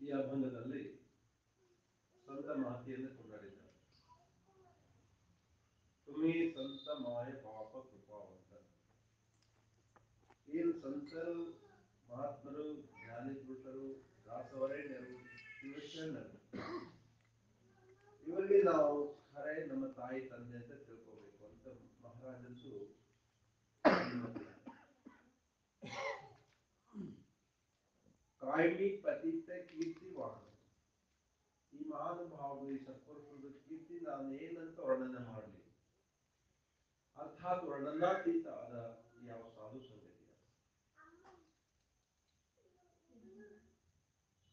ಈ ಅಭಂಗದಲ್ಲಿ ಸಂತ ಮಹತಿಯನ್ನು ಕೊಂಡಾಡಿದ್ದಾರೆ. ತುಮಿ ಸಂತ ಮಾಯ ಪಾಪ ಕೃಪಾವಂತ. ಏನು ಸಂತರು, ಮಹಾತ್ಮರು ಜ್ಞಾನಿ ಪುರುಷರು ದಾಸವರೇಣ್ಯರು, ಶಿವಶರಣರು. ಇವರಿಗೆ ನಾವು ಖರೆ ನಮ್ಮ ತಾಯಿ ತಂದೆ ಅಂತ ತಿಳ್ಕೊಬೇಕು ಅಂತ ಮಹಾರಾಜರು ಕಾಯಮಿ ಪತಿತ ಕೀರ್ತಿವಾಣ ಈ ಮಹಾನುಭಾವರು ಈ ಸತ್ಪುರುಷರದ ಕೀರ್ತಿ ನಾನು ಏನಂತ ವರ್ಣನೆ ಮಾಡಲಿ? ಅರ್ಥಾತ್ ವರ್ಣನಾತೀತ ಆದ ಯಾವ ಸಾಧು ಸಂಗತಿ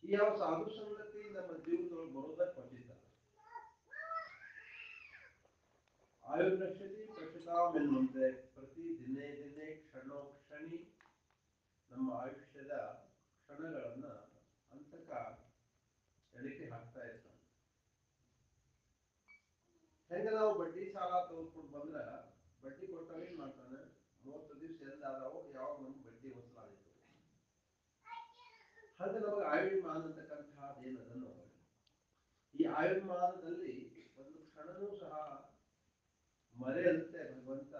ಈ ಯಾವ ಸಾಧು ಸಂಗತಿ ನಮ್ಮ ಜೀವನದೊಳಗೆ ಬರೋದ ಖಚಿತ ಆಯುರ್ನಶ್ಯತಿ ಪ್ರಚಿತಾವೆನ್ನುವಂತೆ ಪ್ರತಿ ದಿನೇ ದಿನೇ ಕ್ಷಣೋ ಕ್ಷಣಿ ನಮ್ಮ ಆಯುಷ್ಯದ ಕ್ಷಣಗಳನ್ನ ಅಂತಕ ಎಣಿಕೆ ಹಾಕ್ತಾ ಇರ್ತಾನೆ ಹೆಂಗ ನಾವು ಬಡ್ಡಿ ಸಾಲ ತಗೊಂಡ್ಕೊಂಡು ಬಂದ್ರ ಬಡ್ಡಿ ಕೊಟ್ಟಾಗ ಏನ್ ಮಾಡ್ತಾನೆ ಮೂವತ್ತು ದಿವಸ ಎಂದಾದವು ಯಾವಾಗ ನಮ್ಗೆ ಬಡ್ಡಿ ವಸೂಲಾಗಿತ್ತು. ಹಾಗೆ ನಮಗೆ ಆಯುರ್ಮಾನ ಅಂತಕ್ಕಂತಹ ಏನದನ್ನು ಈ ಆಯುರ್ಮಾನದಲ್ಲಿ ಒಂದು ಕ್ಷಣನೂ ಸಹ ಮರೆಯಂತೆ ಭಗವಂತ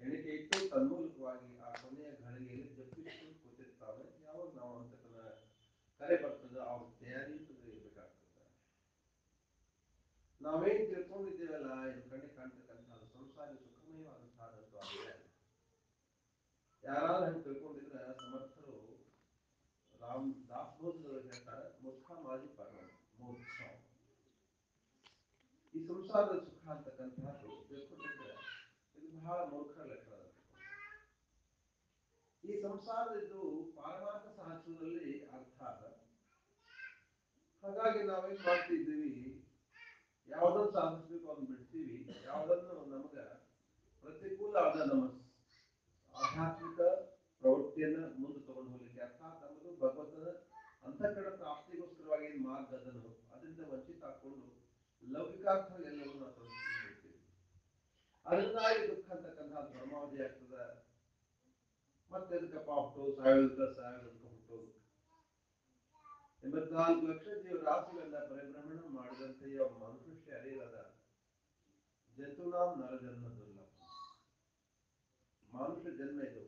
ಎಣಿಕೆ ಇಟ್ಟು ತನ್ಮೂಲಕವಾಗಿ ಕರೆ ಬರ್ತದೆ ಅವ್ರ ತಯಾರಿ ಇರಬೇಕಾಗ್ತದೆ. ನಾವೇನ್ ತಿಳ್ಕೊಂಡಿದ್ದೇವಲ್ಲ, ಇದು ಕಣ್ಣಿಗೆ ಕಾಣ್ತಕ್ಕಂತಹ ಸಂಸಾರ ಸುಖಮಯವಾದಂತಹದ್ದು ಆಗಿದೆ. ಯಾರಾದ್ರೂ ಹಂಗೆ ತಿಳ್ಕೊಂಡಿದ್ರೆ ಸಮರ್ಥರು ರಾಮ್ ದಾಸಬೋಧದೊಳಗೆ ಹೇಳ್ತಾರೆ ಮುಖ ಮಾಜಿ ಪರ್ವ ಮೋಕ್ಷ. ಈ ಸಂಸಾರದ ಸುಖ ಅಂತಕ್ಕಂತಹದ್ದು ತಿಳ್ಕೊಂಡಿದ್ರೆ ಇದು ಬಹಳ ಮೂರ್ಖ ಲಕ್ಷಣ ಈ ಸಂಸಾರದ್ದು ಪಾರಮಾರ್ಥ ಸಾಧಿಸುವುದರಲ್ಲಿ ಅರ್ಥ ಹಾಗಾಗಿ ನಾವೇನ್ ಮಾಡ್ತಿದ್ದೀವಿ? ಯಾವುದನ್ನು ಸಾಧಿಸ್ಬೇಕು ಅಂತ ಬಿಡ್ತೀವಿ. ಯಾವುದನ್ನು ನಮಗ ಪ್ರತಿಕೂಲ ಆದ ನಮ್ಮ ಆಧ್ಯಾತ್ಮಿಕ ಪ್ರವೃತ್ತಿಯನ್ನ ಮುಂದೆ ತಗೊಂಡು ಹೋಗ್ಲಿಕ್ಕೆ. ಅರ್ಥಾತ್ ನಮ್ಮದು ಭಗವಂತನ ಅಂತಃಕರಣ ಪ್ರಾಪ್ತಿಗೋಸ್ಕರವಾಗಿ ಏನ್ ಮಾರ್ಗ ಅದರಿಂದ ವಂಚಿತ ಹಾಕೊಂಡು ಲೌಕಿಕಾರ್ಥ ಎಲ್ಲವನ್ನು ನಾವು ಅದರಿಂದಾಗಿ ದುಃಖ ಅಂತಕ್ಕಂತಹ ಧರ್ಮಾವಧಿ ಆಗ್ತದ. ಮತ್ತೆ ಅದಕ್ಕೆ ಪಾಪ್ಟು ಸಾಯೋದಕ್ಕ ಹುಟ್ಟೋದು ಎಂಬತ್ನಾಲ್ಕು ಲಕ್ಷ ಜೀವ ರಾಶಿಗಳನ್ನ ಪರಿಭ್ರಮಣ ಮಾಡಿದಂತೆ ಮನುಷ್ಯ ಶರೀರದ ಜಂತುನಾಂ ನರಜನ್ಮ ದುರ್ಲಭ. ಮನುಷ್ಯ ಜನ್ಮ ಇದು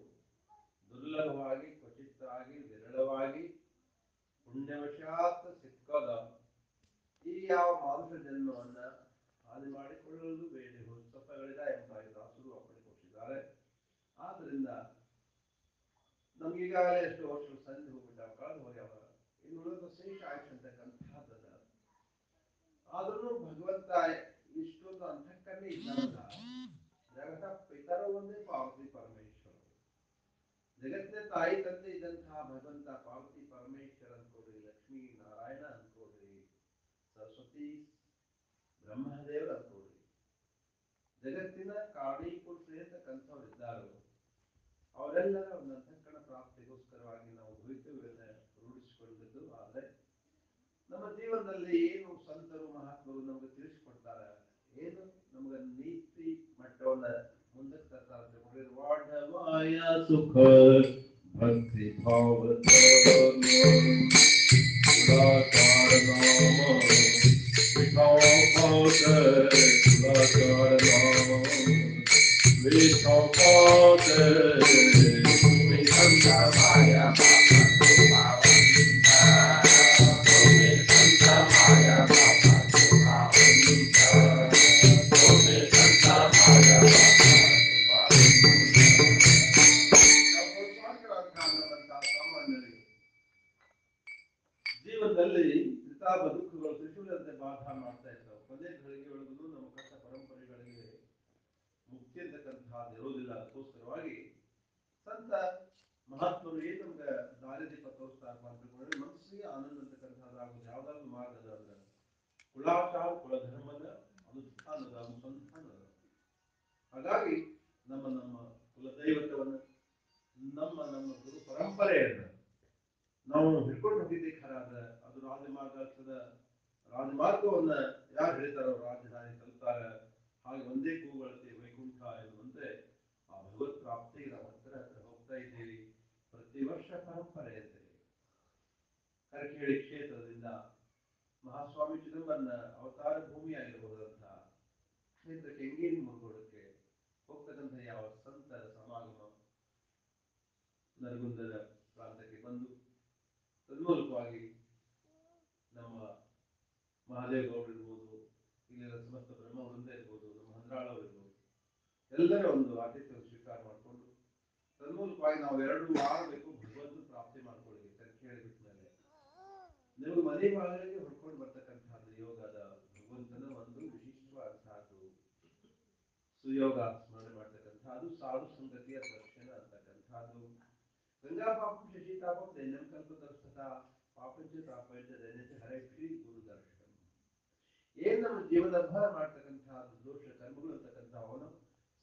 ದುರ್ಲಭವಾಗಿ ಖಚಿತವಾಗಿ ವಿರಳವಾಗಿ, ಪುಣ್ಯವಶಾತ್ ಸಿಕ್ಕದ ಈ ಯಾವ ಮಾನುಷ ಜನ್ಮವನ್ನ ಹಾನಿ ಮಾಡಿಕೊಳ್ಳಲು ಬೇಡಿ ಹುತ್ತಗಳಿದ ಎಂಬಾಗಿ ದಾಸರು ಅಪ್ಪಳಿಕೊಟ್ಟಿದ್ದಾರೆ ಆದ್ರಿಂದ ನಮ್ಗೀಗಾಗಲೇ ಎಷ್ಟು ವರ್ಷ ಸಂಧಿ ಹೋಗಿದ್ದ ಕಳೆದು ಹೋಗ್ಯಾವ. ಇನ್ನು ಆದ್ರೂ ಭಗವಂತ ಇಷ್ಟೊಂದು ಅಂಥ ಕಡೆ ಇದ್ದಾನಲ್ಲ. ಜಗತ್ತ ಪಿತರು ಒಂದೇ ಪಾರ್ವತಿ ಪರಮೇಶ್ವರ. ಜಗತ್ತಿನ ತಾಯಿ ತಂದೆ ಇದ್ದಂತಹ ಭಗವಂತ ಪಾರ್ವತಿ ಪರಮೇಶ್ವರ ಅನ್ಕೊಡ್ರಿ ಲಕ್ಷ್ಮೀ ನಾರಾಯಣ ಅನ್ಕೊಡ್ರಿ ಸರಸ್ವತಿ ಬ್ರಹ್ಮದೇವರು ಅನ್ಕೊಡ್ರಿ ಜಗತ್ತಿನ ಕಾರಣೀಕರು ಸೇರ್ತಕ್ಕಂಥವ್ರು ಇದ್ದಾರೋ, ಅವರೆಲ್ಲರ ಒಂದು ಅಂತಃಕರಣ ಪ್ರಾಪ್ತಿಗೋಸ್ಕರವಾಗಿ ನಾವು ದ್ವೈತವನ್ನು ರೂಢಿಸಿಕೊಂಡಿದ್ದು ಆದರೆ ನಮ್ಮ ಜೀವನದಲ್ಲಿ ಏನು ಸಂತರು ಮಹಾತ್ಮರು ನಮಗೆ ತಿಳಿಸ್ಕೊಡ್ತಾರೆ ಏನು? ನಮಗೆ ನೀತಿ ಮಟ್ಟವನ್ನ ಮುಂದಕ್ಕೆ ತರ್ತಾರೆ. ಅಂತ ಹೇಳಿದ್ರೆ, ವಾಡವಾಯ ಸುಖ ಭಕ್ತಿ ಭಾವದ ಸುಧಾಕಾರ ಕುಲಾಚಾರ ಕುಲ ಧರ್ಮದ ಅನುಷ್ಠಾನದ ಅನುಸಂಧಾನದ ಹಾಗಾಗಿ ನಮ್ಮ ನಮ್ಮ ಕುಲದೈವತವನ್ನು ನಮ್ಮ ನಮ್ಮ ಗುರು ಪರಂಪರೆಯನ್ನು ನಾವು ಹಿಡ್ಕೊಂಡು ಹೋಗಿದ್ದೆ ಖರ ಅದ ಅದು ರಾಜಮಾರ್ಗದ ರಾಜಮಾರ್ಗವನ್ನ ಯಾರು ಹೇಳ್ತಾರೋ ರಾಜಧಾನಿ ತಲುಪ್ತಾರ ಹಾಗೆ ಒಂದೇ ಕೂಗಳತೆ ವೈಕುಂಠ ಎನ್ನುವಂತೆ ಆ ಭಗವತ್ ಪ್ರಾಪ್ತಿ ನಾವು ಹತ್ರ ಹತ್ರ ಹೋಗ್ತಾ ಇದ್ದೀವಿ. ಪ್ರತಿ ವರ್ಷ ಪರಂಪರೆ ಇದೆ. ಹೇಳಿ ಕ್ಷೇತ್ರದಿಂದ ಮಹಾಸ್ವಾಮಿ ಚಿದಂಬರನ ಅವತಾರ ಭೂಮಿಯಾಗಿರಬಹುದಂತಹ ಕ್ಷೇತ್ರ ಕೆಂಗೇರಿ ಮುರುಗೋಡಕ್ಕೆ ಹೋಗ್ತಕ್ಕಂಥ ಯಾವ ಸಂತರ ಸಮಾಗಮ ನರಗುಂದದ ಪ್ರಾಂತಕ್ಕೆ ಬಂದು ತದ್ಮೂಲಕವಾಗಿ ನಮ್ಮ ಮಹಾದೇವ ಗೌಡ ಇರ್ಬೋದು, ಇಲ್ಲಿನ ಸಮಸ್ತ ಬ್ರಹ್ಮ ವೃಂದ ಇರ್ಬೋದು, ನಮ್ಮ ಹಂದ್ರಾಳವ್ರು ಇರ್ಬೋದು, ಎಲ್ಲರ ಒಂದು ಆತಿಥ್ಯವನ್ನು ಸ್ವೀಕಾರ ಮಾಡಿಕೊಂಡು ತದ್ಮೂಲಕವಾಗಿ ನಾವು ಎರಡು ವಾರ ಬೇಕು ಭಗವಂತ ಪ್ರಾಪ್ತಿ ಮಾಡ್ಕೊಳ್ಳಿ ಕೇಳಿ ಬಿಟ್ಟ ಮೇಲೆ ನಿಮಗೆ ಮನೆ ಬಾಗಿಲಿಗೆ ಹೊಡ್ಕೊಂಡು ಬರ್ತಕ್ಕಂಥದ್ದು ಯೋಗದ ಭಗವಂತನ ಒಂದು ವಿಶಿಷ್ಟವಾದಂತಹದ್ದು ಸುಯೋಗ ಸ್ಮರಣೆ ಮಾಡ್ತಕ್ಕಂಥದ್ದು, ಸಾಧು ಸಂಗತಿಯ ದರ್ಶನ ಅಂತಕ್ಕಂಥದ್ದು. ಗಂಗಾ ಪಾಪಂ ಶಶಿ ತಾಪಂ ದೈನ್ಯಂ ಕಲ್ಪದರ್ಶತ ಪಾಪಂಚ ತಾಪಂಚ ದೈನ್ಯತೆ ಹರಕ್ಷಿ ಗುರು ದರ್ಶನ ಏನ್ ನಮ್ಮ ಜೀವನ ಭಾರ ಮಾಡ್ತಕ್ಕಂಥದ್ದು ದೋಷ ಕರ್ಮಗಳು ಅಂತಕ್ಕಂಥವನು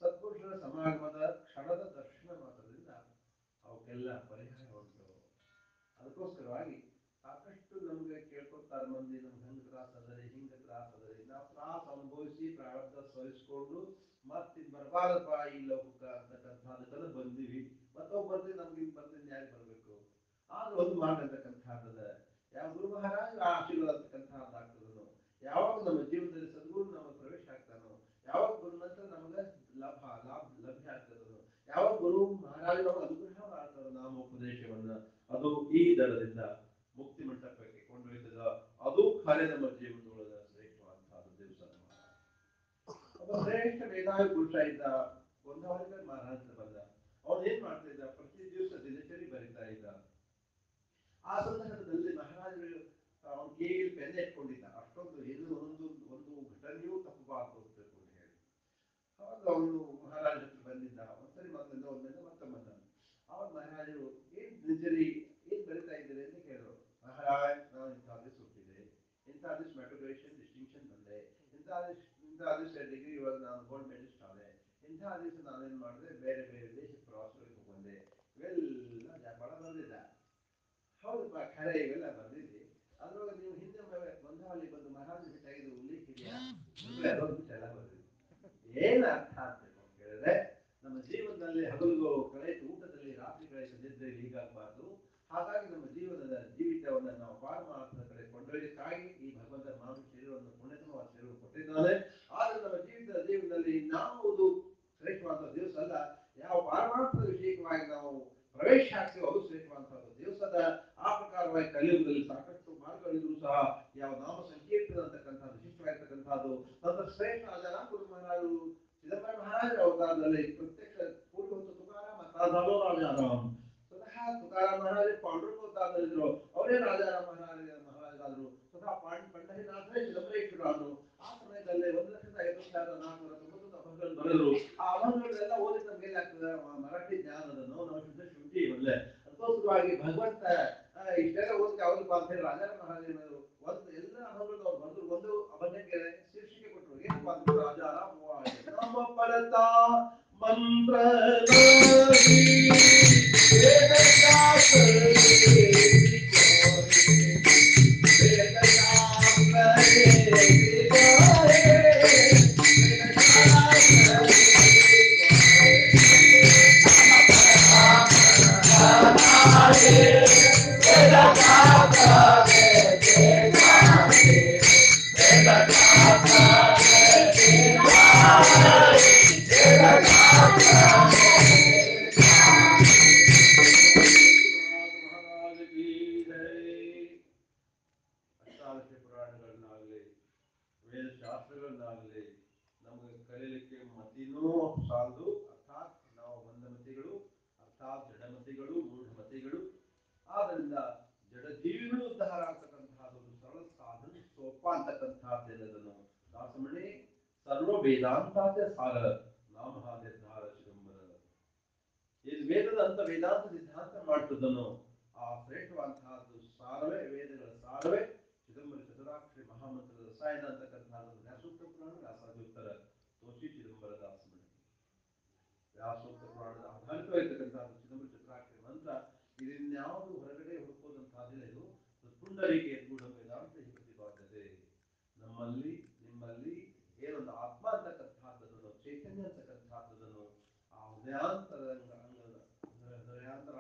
ಸತ್ಪುರುಷರ ಸಮಾಗಮದ ಮಂದಿ ನಮ್ಗೆ ಹಂಗ ತ್ರಾಸ ಅದರಿ ಹಿಂಗ ತ್ರಾಸ ಅದರಿ ನಾವು ತ್ರಾಸ ಅನುಭವಿಸಿ ಪ್ರಾರಬ್ಧ ಸಹಿಸ್ಕೊಂಡು ಮತ್ತೆ ಬರಬಾರದಪ್ಪ ಈ ಲೋಕಕ್ಕ ಅಂತಕ್ಕಂಥದ್ದಕ್ಕೆಲ್ಲ ಬಂದಿವಿ. ಮತ್ತೊಬ್ಬ ಬರ್ತೀವಿ ನಮ್ಗೆ ಇಲ್ಲಿ ಬರ್ತೀನಿ ಯಾಕೆ ಬರಬೇಕು? ಆದ್ರೆ ಒಂದು ಮಾರ್ಗ ಅಂತಕ್ಕಂಥದ್ದದ ಯಾವ ಗುರು ಮಹಾರಾಜ ಆಶೀರ್ವಾದ ಅಂತಕ್ಕಂಥದ್ದು ಆಗ್ತದನೋ ಯಾವಾಗ ನಮ್ಮ ಜೀವನದಲ್ಲಿ ಸದ್ಗುರು ನಮ್ಮ ಪ್ರವೇಶ ಆಗ್ತಾನೋ, ಯಾವಾಗ ಗುರು ನಂತರ ನಮಗೆ ಲಾಭ ಲಾಭ ಲಭ್ಯ ಆಗ್ತದೋ ಯಾವಾಗ ಗುರು ಮಹಾರಾಜ ಅನುಗ್ರಹ ಮಾಡ್ತಾರೋ ನಾಮ ಉಪದೇಶವನ್ನ, ಅದು ಈ ದರದಿಂದ ಅದು ಖರೆ ನಮ್ಮ ಜೀವನದೊಳಗ ಶ್ರೇಷ್ಠವಾದಂತಹ ದಿವಸ ಒಬ್ಬ ಶ್ರೇಷ್ಠ ಮೇಧಾವಿ ಪುರುಷ ಇದ್ದ ಗೊಂದವಾಲಿಕ ಮಹಾರಾಜ ಬಂದ. ಅವನು ಏನ್ ಮಾಡ್ತಾ ಇದ್ದ? ಪ್ರತಿ ದಿವಸ ದಿನಚರಿ ಬರಿತಾ ಇದ್ದ. ಆ ಸಂದರ್ಭದಲ್ಲಿ ಮಹಾರಾಜರು ಅವನು ಕೇಳಿ ಪೆನ್ ಇಟ್ಕೊಂಡಿದ್ದ ಅಷ್ಟೊಂದು ಏನು ಒಂದು ಒಂದು ಘಟನೆಯೂ ತಪ್ಪಬಾರದು ಅಂತ ಹೇಳಿ. ಅವಾಗ ಅವನು ಮಹಾರಾಜ ಹತ್ರ ಬಂದಿದ್ದ. ಒಂದ್ಸರಿ ಮೊದಲಿಂದ ಒಂದಿನ ಮತ್ತೆ ಬಂದ. ಅವಾಗ ಮಹಾರಾಜರು, ಏನ್ ದಿನಚರಿ, ಏನ್ ಬರಿತಾ ಇದ್ದೀರಿ ಅಂತ ಕೇಳಿದ್ರು. ಮಹಾರಾಜ್, ನಾನು ಇಂಥ ಇಂಥ ದಿವಸ ಮೆಟ್ರಿಕ್ಯುಲೇಷನ್ ಡಿಸ್ಟಿಂಕ್ಷನ್ ಬಂದೆ ಇಂಥ ದಿವಸ ಇಂಥ ಡಿಗ್ರಿ ಇವಾಗ ನಾನು ಗೋಲ್ಡ್ ಮೆಡಲಿಸ್ಟ್ ಆದೆ ಇಂಥ ದಿವಸ ನಾನೇನ್ ಮಾಡಿದೆ ಬೇರೆ ಬೇರೆ ದೇಶ ಪ್ರವಾಸಗಳಿಗೆ ಬಂದೆ ಇವೆಲ್ಲ ಜ- ಬಂದಿಲ್ಲ ಹೌದಪ್ಪ ಖರೆ ಇವೆಲ್ಲ ಬಂದಿದ್ದಿ ಅದ್ರೊಳಗೆ ನೀವು ಹಿಂದೆ ಬಂದ ಅಲ್ಲಿ ಬಂದು ಮಹಾರಾಜ ಭೇಟಿಯಾಗಿದ್ದು ಉಲ್ಲೇಖ ಇದೆಯಾ ಎಲ್ಲ ಬಂದಿದೆ. ಏನು ಅರ್ಥ ಅಂತ ಕೇಳಿದ್ರೆ ನಮ್ಮ ಜೀವನದಲ್ಲಿ ಹಗಲು ಕಳೆಯಿತು ಊಟದಲ್ಲಿ ರಾತ್ರಿ ಕಳೆಯಿತು ನಿದ್ರೆ ಹೀಗಾಗಬಾರ್ದು. ಹಾಗಾಗಿ ನಮ್ಮ ಜೀವನದ ಜೀವಿತವನ್ನ ನಾವು ಪಾರು ಕಡೆ ಕೊಂಡೊಯ್ಯಕ್ಕಾಗಿ ಈ ಕೊಟ್ಟಿದ್ದಾನೆ ಆದ್ರೆ ನಮ್ಮ ಜೀವಿತ ಜೀವನದಲ್ಲಿ ನಾವು ಶ್ರೇಷ್ಠವಾದ ದಿವಸ ಅಲ್ಲ, ಯಾವ ಪಾರಮಾರ್ಥದ ವಿಷಯವಾಗಿ ನಾವು ಪ್ರವೇಶ ಆಗ್ತೀವೋ ಅದು ಶ್ರೇಷ್ಠವಾದಂತಹ ದಿವಸದ ಆ ಪ್ರಕಾರವಾಗಿ ಕಲಿಯುಗದಲ್ಲಿ ಸಾಕಷ್ಟು ಮಾರ್ಗಗಳಿದ್ರು ಸಹ ಯಾವ ನಾಮ ಸಂಕೀರ್ತನ ಅಂತಕ್ಕಂತಹ ವಿಶಿಷ್ಟವಾಗಿರ್ತಕ್ಕಂಥದ್ದು ತನ್ನ ಶ್ರೇಷ್ಠ ಆದ ಗುರು ಮಹಾರಾಜರು ಚಿದಂಬರ ಮಹಾರಾಜರ ಅವತಾರದಲ್ಲಿ ಪ್ರತ್ಯಕ್ಷ ಪೂರ್ವ ತುಕಾರಾಮ ಸಾಧಾರಣ ರಾಜಾರಾಮ್ ಸ್ವತಃ ತುಕಾರಾಮ ಮಹಾರಾಜ ಪಾಂಡುರಂಗ ಅವತಾರದಲ್ಲಿದ್ರು ಅವರೇ ರಾಜಾರಾಮ ಮಹಾರಾಜ ಮಹಾರಾಜರಾದರು. ಸ್ವತಃ ಪಾಂಡ್ ಪಂಡರಿನಾಥನೇ ಚಿದಂಬರೇಶ್ವರನು ಸಮಯದಲ್ಲಿ ಒಂದು ಲಕ್ಷದ ಸಾವಿರದ ನಾಲ್ಕುನೂರ ತೊಂಬತ್ತೊಂದು ಆ ಅಭಂಗಗಳೆಲ್ಲ ಓದಿ ನಮ್ಗೆ ಏನಾಗ್ತದೆ ಆ ಮರಾಠಿ ಜ್ಞಾನದನ್ನು ನಾವು ಶುದ್ಧ ಶುಂಠಿ ಮೊದಲೇ ಅದಕ್ಕೋಸ್ಕರವಾಗಿ ಭಗವಂತ ಇಷ್ಟೆಲ್ಲ ಓದಕ್ಕೆ ಅವ್ರಿಗೆ ಅಂತ ಹೇಳಿ ರಾಜಾರ ಒಂದು, ಎಲ್ಲ ಅಭಂಗಗಳು ಅವ್ರು ಬಂದ್ರು, ಒಂದು ಅಭಂಗಕ್ಕೆ ಶೀರ್ಷಿಕೆ ಕೊಟ್ಟರು. ಏನಪ್ಪಾ ಅಂದ್ರೆ ರಾಜಾರಾಮ ನಮ್ಮ ಫಲತಾ ಮಂತ್ರ Thank ಕೀ ಶಾಸ್ತ್ರಗಳನ್ನಾಗಲಿ ನಮಗೆ ಕಲೀಲಿಕ್ಕೆ ಮತಿನೂ ಸಾಲದು ಅರ್ಥಾತ್ ನಾವು ಮಂದಮತಿಗಳು ಅರ್ಥಾತ್ ಜಡಮತಿಗಳು ಮೂಢಮತಿಗಳು ಆದ್ದರಿಂದ ಜಡಜೀವಿಗಳು ಅಂತಕ್ಕಂತಹದ್ದೆಲ್ಲದನ್ನು ದಾಸಮಣಿ ಸರ್ವ ವೇದಾಂತಾಚ ಸಾಗರ ನಾಮಹಾದಿರ್ಧಾರ ಶಿವಂಬರ ಇದು ವೇದದ ಅಂತ ವೇದಾಂತ ಸಿದ್ಧಾಂತ ಮಾಡ್ತದನು. ಆ ಶ್ರೇಷ್ಠವಾದಂತಹದ್ದು ಸಾರವೇ, ವೇದಗಳ ಸಾರವೇ. ಚಿದಂಬರ ಚತುರಾಕ್ಷರಿ ಮಹಾಮಂತ್ರದ ರಸಾಯನ ಅಂತಕ್ಕಂಥದ್ದು ವ್ಯಾಸೋಕ್ತ ಪುರಾಣ ವ್ಯಾಸಾದ್ಯುತ್ತರ ತೋಷಿ ಚಿದಂಬರ ದಾಸಮಣಿ. ವ್ಯಾಸೋಕ್ತ ಪುರಾಣದ ಆಧಾರಿತವಾಗಿರ್ತಕ್ಕಂಥದ್ದು ಚಿದಂಬರ ಚತುರಾಕ್ಷರಿ ಮಂತ್ರ. ಇದನ್ಯಾವುದು ಹೊರಗಡೆ ಹುಡುಕೋದಂತಹದಿಲ್ಲ ಇದು. ಪುಂಡರಿಗೆ ಕೂಡ ವೇದಾಂತ ಹಿ ಪ್ರತಿಪಾದ್ಯತೆ ನಮ್ಮಲ್ಲಿ, ನಿಮ್ಮಲ್ಲಿ ಏನೊಂದು ಆತ್ಮ ಅಂತಕ್ಕಂಥದ್ದನ್ನು ಚೈತನ್ಯ ಅಂತಕ್ಕಂಥದ್ದನ್ನು ಆ ಹೃದಯಾಂತರ ಅಂಗದ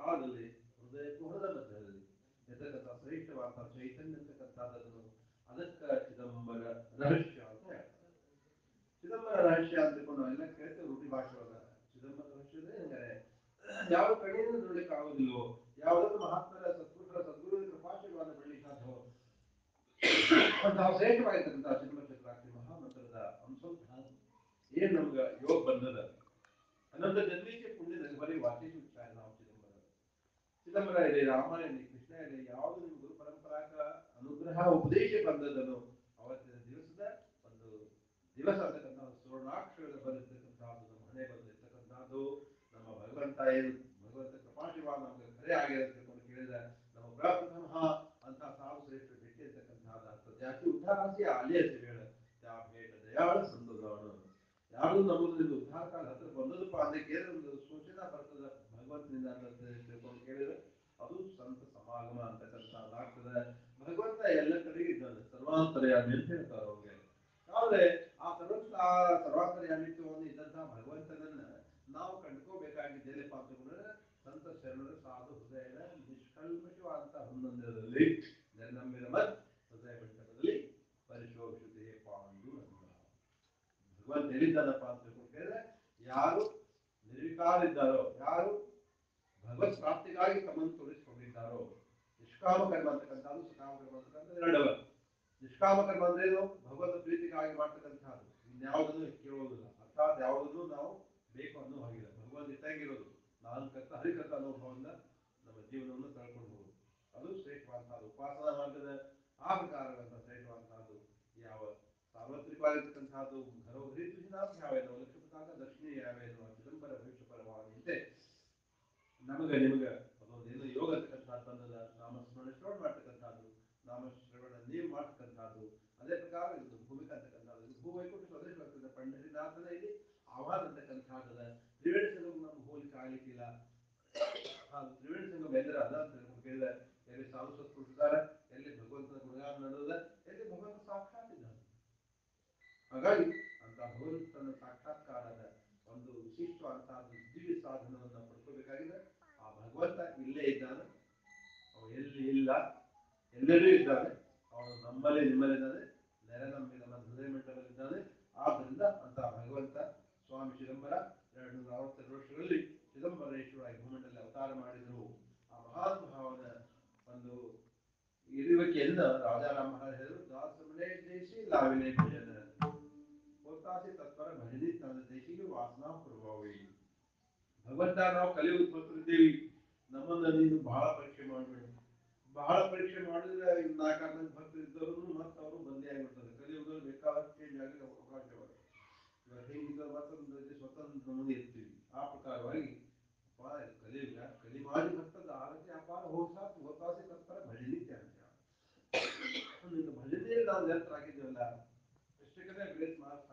ಆಗಲಿ ಹೃದಯ ಕುಹರದ ಮಧ್ಯದಲ್ಲಿ ಇರ್ತಕ್ಕಂಥ ಶ್ರೇಷ್ಠವಾದ ಚೈತನ್ಯ ಅಂತಕ್ಕಂಥದ್ದನ್ನು ಅದಕ್ಕ ಚಿದಂಬರ ರಹಸ್ಯ ಅಂತ ಹೇಳ್ತಾರೆ. ಚಿದಂಬರ ರಹಸ್ಯ ಅಂತಕೊಂಡು ಎಲ್ಲ ಕೇಳ್ತೇವೆ ರೂಢಿ ಭಾಷೆ ಒಳಗ ಚಿದಂಬರ ರಹಸ್ಯ ಯಾವ ಕಡೆಯಿಂದ ನೋಡ್ಲಿಕ್ಕೆ ಆಗೋದಿಲ್ವೋ ಯಾವುದನ್ನು ಮಹಾತ್ಮರ ಸದ್ಗುರುಗಳ ಸದ್ಗುರುಗಳ ಕೃಪಾಶೀರ್ವಾದ ಬೆಳ್ಳಿ ಸಾಧ್ಯವೋ ಅಂತಹ ಶ್ರೇಷ್ಠವಾಗಿರ್ತಕ್ಕಂಥ ಚಕ್ರಾಕ್ಷಿ ಮಹಾಮಂತ್ರದ? ಅಂಶಂತಹ ಏನ್ ಯೋಗ ಬಂದದ? ಅನಂತ ಜನ್ಮೀಕೆ ಪುಣ್ಯದ ಬರೀ ವಾಚಿ ಉಚ್ಚಾರ ನಾವು ಚಿದಂಬರ ಚಿದಂಬರ ಇದೆ, ರಾಮಾಯಣ ಕೃಷ್ಣ ಯಾವುದು ನಿಮ್ಮ ಗುರು ಅನುಗ್ರಹ, ಉಪದೇಶ ಬಂದದನು ಅವತ್ತಿನ ದಿವಸದ ಒಂದು ದಿವಸ ಅಂತಕ್ಕಂಥ ಸುವರ್ಣಾಕ್ಷರದ ಬರೆದಿರ್ತಕ್ಕಂಥದ್ದು ನಮ್ಮ ಹಣೆ ಬಂದಿರ್ತಕ್ಕಂಥದ್ದು ನಮ್ಮ ಭಗವಂತ ಏನು, ಭಗವಂತ ಕೃಪಾಶೀರ್ವಾದ ನಮಗೆ ಕರೆ ತಿಳ್ಕೊಂಡು ಕೇಳಿದ್ರೆ, ನಮ್ಮ ಪ್ರಪ್ರಥಮ ಅಂತ ಸಾವು ಶ್ರೇಷ್ಠ ಭೇಟಿ ಜಾತಿ ಉದ್ಧಾರಾಸಿ ಯಾ ಭೇಟ ದಯಾಳ ಸಂತೋಷವನು ಯಾರು ನಮ್ಮದು ಇದು ಉದ್ಧಾರ ಕಾಲ ಹತ್ರ ಬಂದದಪ್ಪ? ಅದಕ್ಕೆ ಏನೋ ಒಂದು ಸೂಚನೆ ಬರ್ತದ, ಭಗವಂತನಿಂದ ಅಂತ ತಿಳ್ಕೊಂಡು ಕೇಳಿದ್ರೆ ಅದು ಸಂತ ಸಮಾಗಮ ಅಂತಕ್ಕಂಥದ್ದಾಗ್ತದೆ ಭಗವಂತ ಎಲ್ಲ ಕಡೆಗೆ ಇದ್ದಾನೆ, ಸರ್ವಾಂತರ್ಯಾಮಿ ಅಂತ ಹೇಳ್ತಾರೆ ಅವ್ರಿಗೆ. ಆದ್ರೆ ಆ ಸರ್ವಂತ ಸರ್ವಾಂತರ್ಯಾಮಿತ್ವವನ್ನು ಇದ್ದಂತಹ ಭಗವಂತನನ್ನ ನಾವು ಕಂಡುಕೋಬೇಕಾಗಿದ್ದೇನಪ್ಪ ಅಂತಂದ್ರೆ ಸಂತ ಶರಣರ ಸಾಧು ಹೃದಯದ ನಿಷ್ಕಲ್ಮಶವಾದಂತ ಹನ್ನೊಂದರಲ್ಲಿ ನಂಬಿದ ಮತ್ ಹೃದಯ ಬೆಟ್ಟದಲ್ಲಿ ಪರಿಶೋಭಿಸುತ್ತೆ ಪಾಂಡು ಅಂತ ಭಗವಂತ ಎಲ್ಲಿದ್ದಾನಪ್ಪ ಅಂತ ಹೇಳಿದ್ರೆ ಯಾರು ನಿರ್ವಿಕಾರಿದ್ದಾರೋ ಯಾರು ಭಗವತ್ ಪ್ರಾಪ್ತಿಗಾಗಿ ತಮ್ಮನ್ನು ತೊಡಗಿಸಿಕೊಂಡಿದ್ದಾರೋ, ನಿಷ್ಕಾಮ ಕರ್ಮ ಅಂತಕ್ಕಂಥದ್ದು ಸಕಾಮ ಕರ್ಮ ಅಂತಕ್ಕಂಥದ್ದು ಎರಡವ. ನಿಷ್ಕಾಮ ಕರ್ಮ ಅಂದ್ರೆ ಏನು? ಭಗವಂತ ಪ್ರೀತಿಗಾಗಿ ಮಾಡ್ತಕ್ಕಂಥದ್ದು. ಇನ್ಯಾವುದನ್ನು ಕೇಳೋದಿಲ್ಲ. ಅರ್ಥಾತ್ ಯಾವುದನ್ನು ನಾವು ಬೇಕು ಅನ್ನೋ ಹಾಗಿಲ್ಲ. ಭಗವಂತ ಇಟ್ಟಂಗಿರೋದು ನಾನು ಕರ್ತ ಹರಿಕರ್ತ ಅನುಭವದಿಂದ ನಮ್ಮ ಜೀವನವನ್ನು ಕಳ್ಕೊಂಡು ಹೋಗುದು ಅದು ಶ್ರೇಷ್ಠವಾದಂತಹ ಉಪಾಸನಾ ಮಾರ್ಗದ ಆ ಪ್ರಕಾರಗಳಂತ ಶ್ರೇಷ್ಠವಾದಂತಹದ್ದು ಯಾವ ಸಾರ್ವತ್ರಿಕವಾಗಿರ್ತಕ್ಕಂಥದ್ದು ಘರೋಘರಿ ತುಜಿನಾಥ ಯಾವೇನೋ ಲಕ್ಷ್ಮೀಕಾಂತ ದಕ್ಷಿಣ ಯಾವೇನೋ ಚಿದಂಬರ ಭವಿಷ್ಯ ಪರವಾದಂತೆ ನಮಗೆ ನಿಮಗೆ ಅದೊಂದೇನು ಯೋಗ ಅಂತಕ್ಕಂಥದ್ದಲ್ಲ ನಾಮಸ್ಮರಣೆ ಶ್ರವಣ ಮಾಡ್ತಕ್ಕಂಥದ್ದು ನಾಮಶ್ರವಣ ನೀವು ಮಾಡ್ತಕ್ಕಂಥದ್ದು, ಅದೇ ಪ್ರಕಾರ ಇದು ಭೂಮಿಕ ಅಂತಕ್ಕಂಥದ್ದು. ಇದು ಭೂವೈಕುಂಠ ಸ್ವದೇಶ ಬರ್ತದೆ ಪಂಡರಿನಾಥನ ಇಲ್ಲಿ ಆಹ್ವಾನ ಅಂತಕ್ಕಂಥದ್ದದ ತ್ರಿವೇಣಿ ಸಂಗಮ ನಮ್ಗೆ ಹೋಗ್ಲಿಕ್ಕೆ ಆಗಲಿಕ್ಕಿಲ್ಲ. ಆ ತ್ರಿವೇಣಿ ಸಂಗಮ ಎಲ್ಲರ ಅದ ಅಂತ ಕೇಳಿದ ಎಲ್ಲಿ ಸಾಧು ಸತ್ಪುರುಷಿದ್ದಾರೆ ಎಲ್ಲಿ ಭಗವಂತನ ಗುಣಗಾನ ನಡೆದ ಎಲ್ಲಿ ಭಗವಂತ ಸಾಕ್ಷಾತ್ ಇದ್ದಾನೆ ಹಾಗಾಗಿ ಅಂತ ಭಗವಂತನ ಸಾಕ್ಷಾತ್ಕಾರದ ಒಂದು ವಿಶಿಷ್ಟವಾದಂತಹ ದಿವ್ಯ ಸಾಧನವನ್ನು ಪಡ್ಕೋಬೇಕಾಗಿದೆ. ಆ ಭಗವಂತ ಇಲ್ಲೇ ಇದ್ದಾನೆ. ಅವನು ಎಲ್ಲಿ ಇಲ್ಲ, ಎಲ್ಲೆಲ್ಲೂ ಇದ್ದಾನೆ, ಅವನು ನಮ್ಮಲ್ಲಿ ನಿಮ್ಮಲ್ಲಿದ್ದಾನೆ ನೆರೆ ನಮ್ಮ ನಮ್ಮ ಹೃದಯ ಮಂಟಪದಲ್ಲಿದ್ದಾನೆ ಆದ್ದರಿಂದ ಅಂತ ಭಗವಂತ ಸ್ವಾಮಿ ಚಿದಂಬರ ಎರಡು ನೂರ ಅರವತ್ತೆರಡು ವರ್ಷಗಳಲ್ಲಿ ಚಿದಂಬರೇಶ್ವರಾಗಿ ಭೂಮಂಡಲದಲ್ಲಿ ಅವತಾರ ಮಾಡಿದರು. ಆ ಮಹಾನುಭಾವನ ಒಂದು ಇರುವಿಕೆಯನ್ನ ರಾಜಾರಾಮ ಹೇಳಿದ್ರು ದಾಸಮನೆ ದೇಶಿ ಲಾವಿನೇ ಭಜನ. ಹೋತಾಸಿ ತತ್ಪರ ಭಜನೆ ತನ್ನ ದೇಶಿಗೆ ವಾಸನಾ ಪೂರ್ವವೇ ಭಗವಂತ, ನಾವು ಕಲಿಯುಗ ಇದ್ದೇವೆ ನಮ್ಮನ್ನ ನೀನು ಬಹಳ ಪರೀಕ್ಷೆ ಮಾಡಬೇಡ. ಬಹಳ ಪರೀಕ್ಷೆ ಮಾಡಿದ್ರೆ ನಾಲ್ಕಾರು ಮಂದಿ ಭಕ್ತರು ಇದ್ದವರು ಮತ್ತೆ ಅವರು ಬಂದೇ ಆಗಿಬಿಡ್ತಾರೆ. ಕಲಿಯುಗದಲ್ಲಿ ಬೇಕಾದಷ್ಟು ಚೇಂಜ್ ಆಗಿ ಅವಕಾಶವಾಗಿದೆ ಇವಾಗ ಹೆಂಗಿದ್ರೆ ಮತ್ತೊಂದು ಸ್ವತಂತ್ರ ನಮೂನೆ ಇರ್ತೀವಿ. ಆ ಪ್ರಕಾರವಾಗಿ ಅಪ್ಪ ಕಲಿಯುಗ ಕಲಿ ಮಾಡಿ ಕರ್ತದ ಆರತಿ ಅಪಾರ ಹೋಸ ಹೋತಾಸೆ ತತ್ಪರ ಭಜನಿತ್ಯ ಅಂತ ನಿನ್ನ ಭಜನೆ ನಾವು ವ್ಯರ್ಥ ಆಗಿದ್ದೀವಲ್ಲ, ಎಷ್ಟೇ ಕಡೆ ಗ್ರೇಟ್ ಹಾಕಿದಪ್ಪ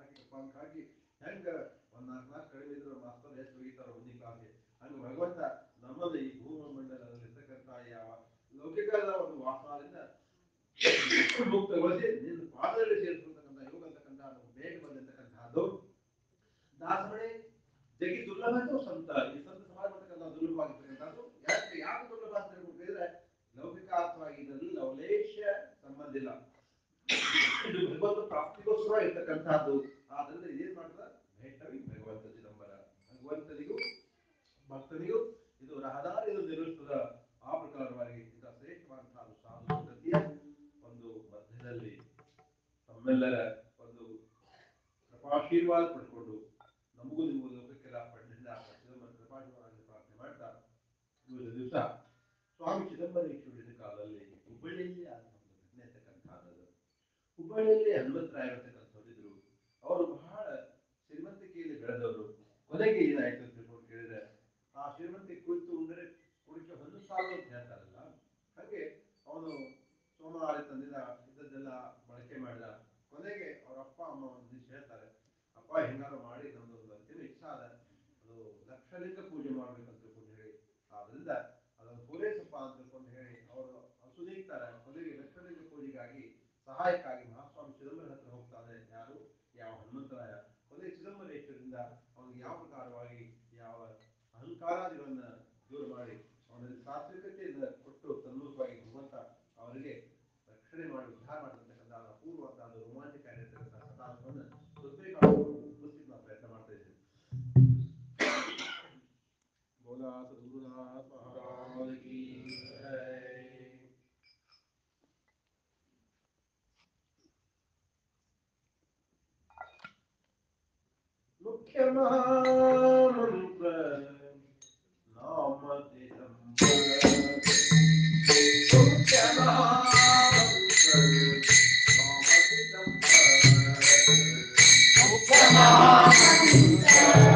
ಹಾಕಿ ಹೆಂಗ ಒಂದ್ ನಾಲ್ಕು ನಾಲ್ಕು ಕಡಿಮೆ ಇದ್ರೆ ಮಾಸ್ತರ್ ಎಷ್ಟು ಹೋಗಿತಾರ ಒಂದೇ ಕ್ಲಾಸ್ಗೆ ಹಂಗ ಭಗವಂತ ನಮ್ಮದ ಈ ಭೂಮ ಮಂಡಲದಲ್ಲಿ ಇರ್ತಕ್ಕಂತ ಯಾವ ಲೌಕಿಕದ ಒಂದು ವಾಸನದಿಂದ ಮುಕ್ತಗೊಳಿಸಿ ನಿನ್ನ ಪಾದದಲ್ಲಿ ಸೇರಿಸಿರ್ತಕ್ಕಂಥ ಯೋಗ ಅಂತಕ್ಕಂಥ ನಮ್ಗೆ ಬೇಗ ಬಂದಿರ್ತಕ್ಕಂತಹದ್ದು ದಾಸಮಣಿ ಜಗಿ ದುರ್ಲಭ ಅಂತ ಸಂತ. ಈ ಸಂತ ಸಮಾಜ ಬರ್ತಕ್ಕಂಥ ದುರ್ಲಭವಾಗಿರ್ತಕ್ಕಂಥದ್ದು. ಯಾಕೆ ಯಾಕೆ ದುರ್ಲಭ ಅಂತ ಹೇಳ್ಬಿಟ್ಟಿದ್ರೆ ಲೌಕಿಕಾರ್ಥವಾಗಿ ಇದರಲ್ಲಿ ಲವಲೇಶ ಸಂಬಂಧ ಇಲ್ಲ. ಇದು ಭಗವಂತ ಪ್ರಾಪ್ತಿಗೋಸ್ಕರ ಇರ್ತಕ್ಕಂಥದ್ದು. ಆದ್ರಿಂದ ಏನ್ ಮಾಡ್ತಾರ ಭೇಟವಿ ಭಗವಂತ ಚಿದಂಬರ. ಭಗವಂತನಿಗೂ, ಭಕ್ತನಿಗೂ ಇದು ರಹದಾರಿಯನ್ನು ನಿರ್ವಹಿಸ್ತದ ಆ ಪ್ರಕಾರವಾಗಿ ಇಂಥ ಶ್ರೇಷ್ಠವಾದಂತಹ ಸಾಧು ಪದ್ಧತಿಯ ಒಂದು ಮಧ್ಯದಲ್ಲಿ ತಮ್ಮೆಲ್ಲರ ಒಂದು ಕೃಪಾಶೀರ್ವಾದ ಪಡ್ಕೊಂಡು ನಮಗೂ ನಿಮಗೂ ಲೋಕಕ್ಕೆಲ್ಲ ಪಂಡಿತ ಚಿದಂಬರ ಕೃಪಾಶೀರ್ವಾದ ಪ್ರಾರ್ಥನೆ ಮಾಡ್ತಾ ಇವತ್ತು ದಿವಸ ಸ್ವಾಮಿ ಚಿದಂಬರೇಶ್ವರಿನ ಕಾಲದಲ್ಲಿ ಹುಬ್ಬಳ್ಳಿಯಲ್ಲಿ ಆದ ಒಂದು ಘಟನೆ ಇರ್ತಕ್ಕಂಥದ್ದು ಹುಬ್ಬಳ್ಳಿಯಲ್ಲಿ ಹನುಮಂತರಾಯ ಅವರು ಬಹಳ ಶ್ರೀಮಂತಿಕೆಯಲ್ಲಿ ಬೆಳೆದವರು. ಕೊನೆಗೆ ಏನಾಯ್ತು ಅಂತ ಕೇಳಿದ್ರೆ, ಆ ಶ್ರೀಮಂತಿ ಕುಳಿತು ಅಂದರೆ ಕುಡಿಕೆ ಸಾಲು ಅಂತ ಹೇಳ್ತಾರಲ್ಲ, ಹಾಗೆ ಅವನು ಸೋಮವಾರ ತಂದಿದ ಇದ್ದದ್ದೆಲ್ಲ ಬಳಕೆ ಮಾಡಿದ ಕೊನೆಗೆ ಅವ್ರ ಅಪ್ಪ, ಅಮ್ಮ ಒಂದು ಹೇಳ್ತಾರೆ, ಅಪ್ಪ, ಹೆಂಗಾರು ಮಾಡಿ ನಮ್ದು ಒಂದು ಅಂತಿಮ ಇಷ್ಟ ಅದ ಅದು ಲಕ್ಷಲಿಂಗ ಪೂಜೆ ಮಾಡ್ಬೇಕಂತ ಹೇಳಿ. ಆದ್ರಿಂದ ಅದನ್ನು ಪೂರೈಸಪ್ಪ ಅಂತ ಹೇಳಿ ಅವರು ಸುನೀಗ್ತಾರೆ ಕೊನೆಗೆ ಲಕ್ಷಲಿಂಗ ಪೂಜೆಗಾಗಿ ಸಹಾಯಕ್ಕಾಗಿ ಮಹಾಸ್ವಾಮಿ ಚಿದಂಬರ ಹತ್ರ ಹೋಗ್ತಾನೆ ಯಾರು ಯಾವ ಹನುಮಂತರಾಯ ಕೊನೆಗೆ ಚಿದಂಬರೇಶ್ವರಿಂದ ಅವನಿಗೆ ಯಾವ ಪ್ರಕಾರವಾಗಿ ಯಾವ ಅಹಂಕಾರಾದಿಗಳನ್ನ ದೂರ ಮಾಡಿ ಅವನಲ್ಲಿ ಸಾತ್ವಿಕತೆಯಿಂದ ಕೊಟ್ಟು ತನ್ಮೂಲಕವಾಗಿ ಭಗವಂತ ಅವರಿಗೆ ರಕ್ಷಣೆ ಮಾಡಿ ಉದ್ಧಾರ ಮಾಡಿರ್ತಕ್ಕಂಥ ಅಪೂರ್ವವಾದ ರೋಮಾಂಚಕ ಆಗಿರ್ತಕ್ಕಂಥ ಕಥಾಂಶವನ್ನು ಜೊತೆಗೆ ಉಪಸ್ಥಿತಿ ನಾವು ಪ್ರಯತ್ನ ಮಾಡ್ತಾ ಇದ್ದೀವಿ ಬೋಲಾ ಸದ್ಗುರುನಾಥ ಮಹಾರಾಜ್ ಕಿ ಜೈ. ಮುಖ್ಯ Namo Buddhaya.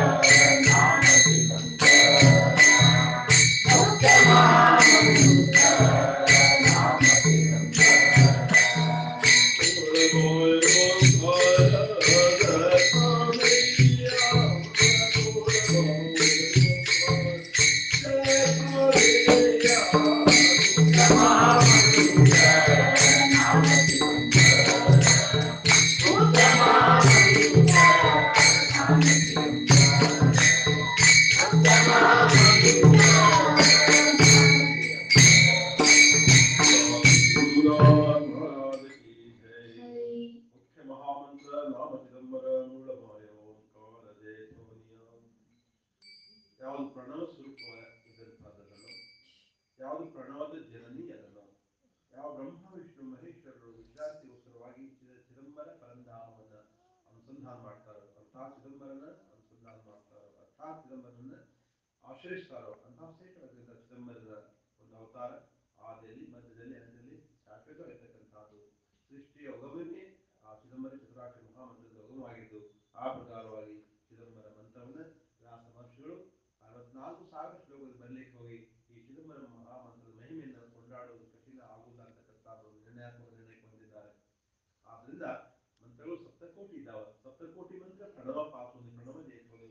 ಪ್ರಣವ ಪಾಸೋನಿ ಪ್ರಣವ ಜಯಿಸೋದು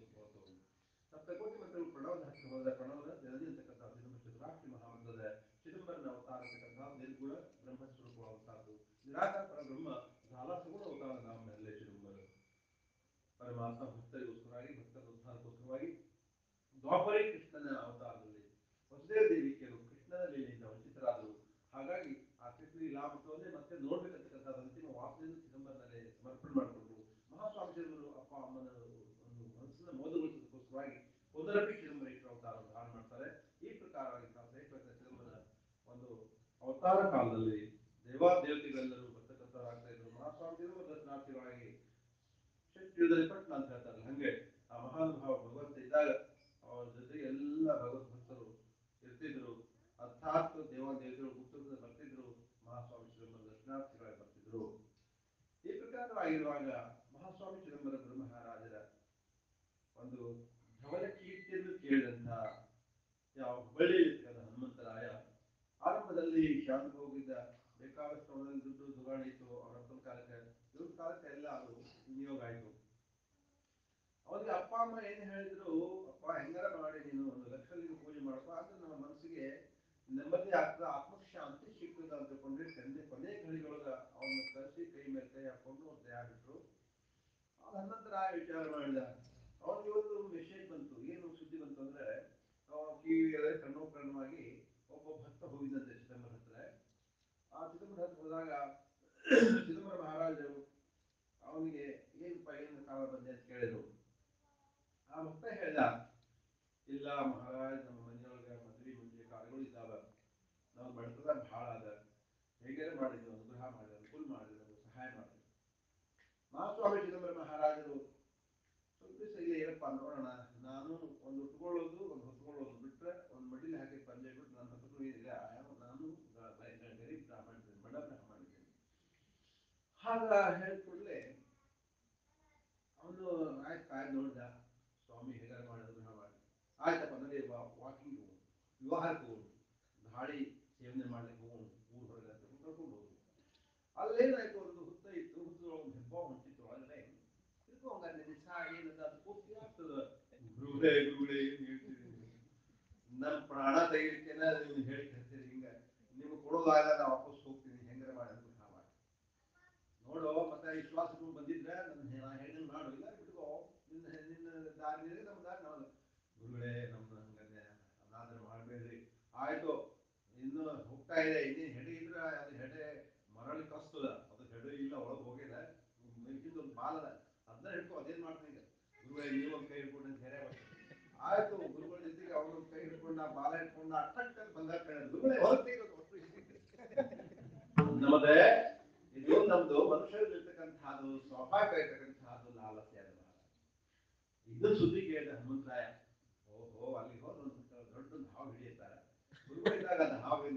ಸಪ್ತಕೋಟಿ ಮಂತ್ರಗಳು ಪ್ರಣವದ ಹತ್ತಿರ ಹೋದ ಪ್ರಣವದ ಜಲದಿ ಅಂತಕ್ಕಂಥ ಚಿದಂಬರ ಚತುರಾಕ್ಷಿ ಮಹಾಮಂತ್ರದ ಚಿದಂಬರನ ಅವತಾರ ಅಂತಕ್ಕಂಥ ನಿರ್ಗುಣ ಬ್ರಹ್ಮಸ್ವರೂಪವಾದಂತಹದ್ದು ನಿರಾಕಾರ ಪರಬ್ರಹ್ಮ ಧಾಲ ಸಗುಣ ಅವತಾರ ನಾಮಲ್ಲೇ ಚಿದಂಬರ ಪರಮಾತ್ಮ ಭಕ್ತರಿಗೋಸ್ಕರವಾಗಿ, ಭಕ್ತರ ಉದ್ಧಾರಕ್ಕೋಸ್ಕರವಾಗಿ ದ್ವಾಪರಿ ಕೃಷ್ಣನ ಅವತಾರದಲ್ಲಿ, ವಸುದೇವ ದೇವಿಕೆಯರು ಕೃಷ್ಣನ ಲೀಲೆಯಿಂದ ವಂಚಿತರಾದರು. ಹಾಗಾಗಿ ಆ ಕೃಷ್ಣ ಲೀಲಾಮೃತವನ್ನೇ ಮತ್ತೆ ನೋಡ್ಬೇಕಂತಕ್ಕಂಥ ಅಂತಿಮ ವಾಸನೆಯನ್ನು ಚಿದಂಬರನಲ್ಲಿ ಸಮರ್ಪಣೆ ಮಾಡಿಕೊಂಡ್ರು ಮಹಾಸ್ವಾಮಿ ದೇವರು ಅಪ್ಪ ಅಮ್ಮನ ಒಂದು ಮನಸ್ಸನ್ನ ಉದರಪಿ ಅವತಾರವನ್ನು ಧಾರಣ ಮಾಡ್ತಾರೆ. ಈ ಪ್ರಕಾರವಾಗಿ ತಾವು ಚಿದಂಬರ ಒಂದು ಅವತಾರ ಕಾಲದಲ್ಲಿ ದೇವಾ ದೇವತೆಗಳೆಲ್ಲರೂ ಬರ್ತಕ್ಕಂಥವರಾಗ್ತಾ ಇದ್ರು. ಮಹಾಸ್ವಾಮಿ ದೇವರು ದರ್ಶನಾರ್ಥಿಗಳಾಗಿ ಶಕ್ತಿಯುದರಿ ಅಂತ ಹೇಳ್ತಾರೆ ಹಂಗೆ ಆ ಮಹಾನುಭಾವ ಭಗವಂತ ಇದ್ದಾಗ ಅವರ ಜೊತೆಗೆ ಎಲ್ಲ ಭಗವತ್ ಭಕ್ತರು ಇರ್ತಿದ್ರು. ಅರ್ಥಾತ್ ದೇವ ದೇವತೆಗಳು ಗುಪ್ತದಿಂದ ಬರ್ತಿದ್ರು, ಮಹಾಸ್ವಾಮಿ ಚಿದಂಬರ ದರ್ಶನಾರ್ಥಿಗಳಾಗಿ ಬರ್ತಿದ್ರು. ಈ ಪ್ರಕಾರವಾಗಿರುವಾಗ ಮಹಾಸ್ವಾಮಿ ಚಿದಂಬರ ಗುರು ಮಹಾರಾಜರ ಕೇಳಿದಂಥ ಯಾವ ಹುಬ್ಬಳ್ಳಿಯಲ್ಲಿರ್ತಕ್ಕಂಥ ಹನುಮಂತರಾಯ ಆರಂಭದಲ್ಲಿ ಶಾಂತ ಹೋಗಿದ್ದ, ಬೇಕಾದಷ್ಟು ಅವನಲ್ಲಿ ದುಡ್ಡು ದುಗಾಣಿ ಇತ್ತು ಅವರ ಕಾಲಕ್ಕೆ, ಇವ್ರ ಕಾಲಕ್ಕೆ ಎಲ್ಲ ಅದು ವಿನಿಯೋಗ ಆಯಿತು. ಅವನಿಗೆ ಅಪ್ಪ, ಅಮ್ಮ ಏನ್ ಹೇಳಿದ್ರು, ಅಪ್ಪ, ಹೆಂಗಾರ ಮಾಡಿ ನೀನು, ಒಂದು ಲಕ್ಷಲಿಂಗ ಪೂಜೆ ಮಾಡಪ್ಪ ಅಂದ್ರೆ ನಮ್ಮ ಮನಸ್ಸಿಗೆ ನೆಮ್ಮದಿ ಆಗ್ತದ, ಆತ್ಮಶಾಂತಿ ಸಿಗ್ತದ ಅಂತ ಕೊಂಡ್ರೆ ತಂದೆ ಕೊನೆ ಗಳಿಗೊಳಗ ಅವನ್ನ ಕರೆಸಿ ಕೈ ಮೇಲೆ ಕೈ ಹಾಕೊಂಡು ಅವ್ರು ದಯ ಬಿಟ್ರು ಅದ ನಂತರ ವಿಚಾರ ಮಾಡಿದ ಅವನಿಗೆ ಒಂದು ಮೆಸೇಜ್ ಬಂತು. ಏನು ಸುದ್ದಿ ಬಂತು ಅಂದ್ರೆ ಕಿವಿಗೆ ಕಣ್ಣು ಕಣ್ಣವಾಗಿ ಒಬ್ಬ ಭಕ್ತ ಹೋಗಿದ್ದಂತೆ ಚಿದಂಬರ ಹತ್ರ. ಆ ಚಿದಂಬರ ಹತ್ರ ಹೋದಾಗ ಚಿದಂಬರ ಮಹಾರಾಜರು ಅವನಿಗೆ, ಏನಪ್ಪ, ಏನು ಕಾಲ ಬಂದೆ ಅಂತ ಕೇಳಿದರು. ಆ ಭಕ್ತ ಹೇಳ್ದ, ಇಲ್ಲ ಮಹಾರಾಜ್, ನಮ್ಮ ಮನೆಯೊಳಗೆ ಮದುವೆ ಮುಂದೆ ಕಾರ್ಯಗಳು ಇದ್ದಾವ. ನಾವು ಬಡತನ ಭಾಳ ಅದ ಹೇಗೆ ಮಾಡಿದ್ರು? ಅನುಗ್ರಹ ಮಾಡಿದ್ರು, ಅನುಕೂಲ ಮಾಡಿದ್ರು, ಸಹಾಯ ಮಾಡಿದ್ರು. ಮಹಾಸ್ವಾಮಿ ಚಿದಂಬರ ಮಹಾರಾಜರು ಇಲ್ಲ ಏನಪ್ಪ ನೋಡೋಣ, ನಾನು ಒಂದು ಉಟ್ಕೊಳ್ಳೋದು, ಒಂದು ಹೊತ್ಕೊಳ್ಳೋದು ಬಿಟ್ರೆ ಒಂದು ಮಡಿಲಿ ಹಾಕಿ ಪಂಜೆ ಬಿಟ್ಟು ನನ್ನ ಹತ್ರ ಏನಿದೆ ನಾನು ಗರೀಬ್ ಬ್ರಾಹ್ಮಣ ಬಡ ಬ್ರಾಹ್ಮಣ ಹಾಗ ಹೇಳಿದ ಕೂಡಲೇ ಅವನು ಆಯ್ತು, ಕಾಯ್ದು ನೋಡ್ದ, ಸ್ವಾಮಿ ಹೇಗಾರ ಮಾಡಿದ್ರು ನಾ ಮಾಡಿ ಆಯ್ತಪ್ಪ, ನನಗೆ ವಾಕಿಂಗ್ ಹೋಗು, ವಿವಾಹಕ್ಕೆ ಹೋಗೋಣ ಗಾಡಿ ಸೇವನೆ ಮಾಡ್ಲಿಕ್ಕೆ ಹೋಗೋಣ ಊರು ಹೊರಗೆ ಅಂತ ಕರ್ಕೊಂಡು ಹೋಗೋದು ಅಲ್ಲೇನಾಯ್ತು, ಒಂದು ಹುತ್ತ ಇತ್ತು, ಹುತ್ತದೊಳಗೆ ಹೆಬ್ಬ ಹೊಂಟಿತ್ತು ಒಳಗಡೆ. ಇದಕ್ಕೂ ಹಂಗ ನಿಜ ಆಗ್ತದ ಗುರುಗಳೇ ಗುರುಗಳೇ ಏನ್ ಹೇಳ್ತೀರಿ ನೀವು? ನಮ್ ಪ್ರಾಣ ತೆಗಿಲಿಕ್ಕೆನ ನೀವು ಹೇಳಿ ಕರ್ತೀರಿ ಹಿಂಗ, ನಿಮ್ಗೆ ಕೊಡೋದಾಗ ನಾ ವಾಪಸ್ ಹೋಗ್ತೀನಿ ಹೆಂಗಾರ ಮಾಡಿ ಮಾಡಿ ನೋಡು, ಮತ್ತೆ ವಿಶ್ವಾಸ ಬಂದಿದ್ರೆ ನನ್ನ ನಾ ಹೇಳಿದಂಗೆ ಮಾಡು, ಇಲ್ಲ ಬಿಟ್ಕೋ ನಿನ್ನ ನಿನ್ನ ದಾರಿ ನಮ್ಮ ದಾರಿ ನಮ್ದು. ಗುರುಗಳೇ ನಮ್ಮ ಹಂಗನ್ನೆ ಅದಾದ್ರೆ ಮಾಡಬೇಡ್ರಿ. ಆಯ್ತು, ಇನ್ನು ಹೋಗ್ತಾ ಇದೆ ಇನ್ನೇನು ಹೆಡೆ ಇದ್ರೆ ಅದು ಹೆಡೆ ಮರಳಿ ಕಸ್ತದ ಅದು ಹೆಡೆ ಇಲ್ಲ, ಒಳಗೆ ಹೋಗಿದೆ. ಒಂದು ಬಾಲದ ಅದ. ಅದನ್ನ ಹಿಡ್ಕೊ, ಅದೇನ್ ಮಾಡ್ತೀನಿ ಗುರುಗಳೇ, ನೀವು ಕೈ ಹಿಡ್ಕೊಂಡು ಅಂತ ಹೇರೇ ಬರ್ತೀನಿ ಆಯ್ತು, ಗುರುಗಳ ಜೊತೆಗೆ ಅವನು ಕೈ ಹಿಡ್ಕೊಂಡು ಆ ಬಾಲ ಹಿಡ್ಕೊಂಡು ಅಟ್ಟಕ್ಕೆ ಬಂದಾಗ ಕೇಳಿದ್ರು ಗುರುಗಳೇ ಹೊರಗೆ ನಮ್ಮದೇ, ಇದು ನಮ್ದು ಮನುಷ್ಯರಲ್ಲಿರ್ತಕ್ಕಂಥದ್ದು ಸ್ವಾಭಾವಿಕ ಇರ್ತಕ್ಕಂಥದ್ದು ಲಾಲಸ್ಯ ಅಲ್ಲ ಇದು ಸುದ್ದಿ ಕೇಳಿದ ಹನುಮಂತರಾಯ, ಓಹೋ, ಅಲ್ಲಿ ಹೋದ ಒಂದು ದೊಡ್ಡ ಒಂದು ಹಾವು ಹಿಡಿಯುತ್ತಾರೆ. ಗುರುಗಳಿದ್ದಾಗ ಅದು ಹಾವು ಏನು ಮಾಡೋದಿಲ್ಲ ಆದ್ರಿಂದ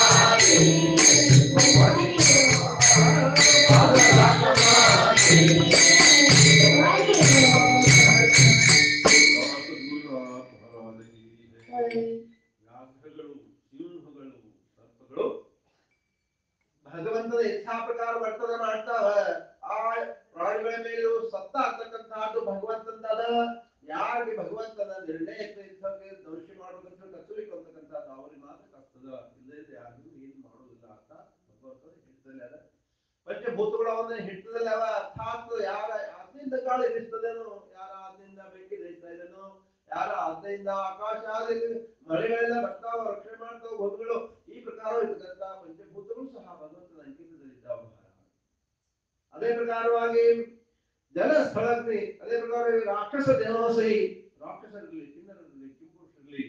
ಭಗವಂತನ ಇಚ್ಛಾ ಪ್ರಕಾರ ವರ್ತನೆ ಮಾಡ್ತಾವ ಆ ಪ್ರಾಣಿಗಳ ಮೇಲೂ ಸತ್ತ ಆಗ್ತಕ್ಕಂತಹದ್ದು ಭಗವಂತನದ ಯಾರಿಗೆ ಭಗವಂತನ ನಿರ್ಣಯಕ್ಕೆ ಇದ್ದಕ್ಕೆ ದೌಷ್ಯ ಮಾಡ್ಬೇಕಂತ ಕತ್ತಲಿಕ್ಕೆ ಕೊಡ್ತಕ್ಕಂಥದ್ದು ಅವ್ರಿಗೆ ಮಾತ್ರ ಕಷ್ಟದ. ಇಲ್ಲದೆ ಯಾರು ಏನ್ ಮಾಡೋದಿಲ್ಲ ಅಂತ ಭಗವಂತ ಹಿಡಿತದಲ್ಲಿ ಅದ ಪಂಚಭೂತಗಳು ಅವನ ಹಿಡಿತದಲ್ಲಿ, ಅವ ಅರ್ಥಾತ್ ಯಾರ ಆಜ್ಞೆಯಿಂದ ಕಾಳು ಹಿಡಿಸ್ತದೇನು, ಯಾರ ಆಜ್ಞೆಯಿಂದ ಬೆಂಕಿ ಹಿಡಿಸ್ತಾ ಇದೇನೋ ಯಾರ ಆಜ್ಞೆಯಿಂದ ಆಕಾಶ ಆಗಲಿ ಮಳೆಗಳೆಲ್ಲ ಬರ್ತಾವ, ರಕ್ಷಣೆ ಮಾಡ್ತಾವ ಭೂತಗಳು, ಈ ಪ್ರಕಾರ ಇರ್ತಕ್ಕಂಥ ಪಂಚಭೂತಗಳು ಸಹ ಭಗವಂತನ ಅಂಕಿತದಲ್ಲಿದ್ದಾವ ಅದೇ ಪ್ರಕಾರವಾಗಿ ಜನ ಸ್ಥಳಗ್ನಿ ಅದೇ ಪ್ರಕಾರವಾಗಿ ರಾಕ್ಷಸ ದೇವಾಸೈ ರಾಕ್ಷಸರಿರಲಿ ಕಿನ್ನರಿರಲಿ ಕಿಂಪುರುಷರಿರಲಿ,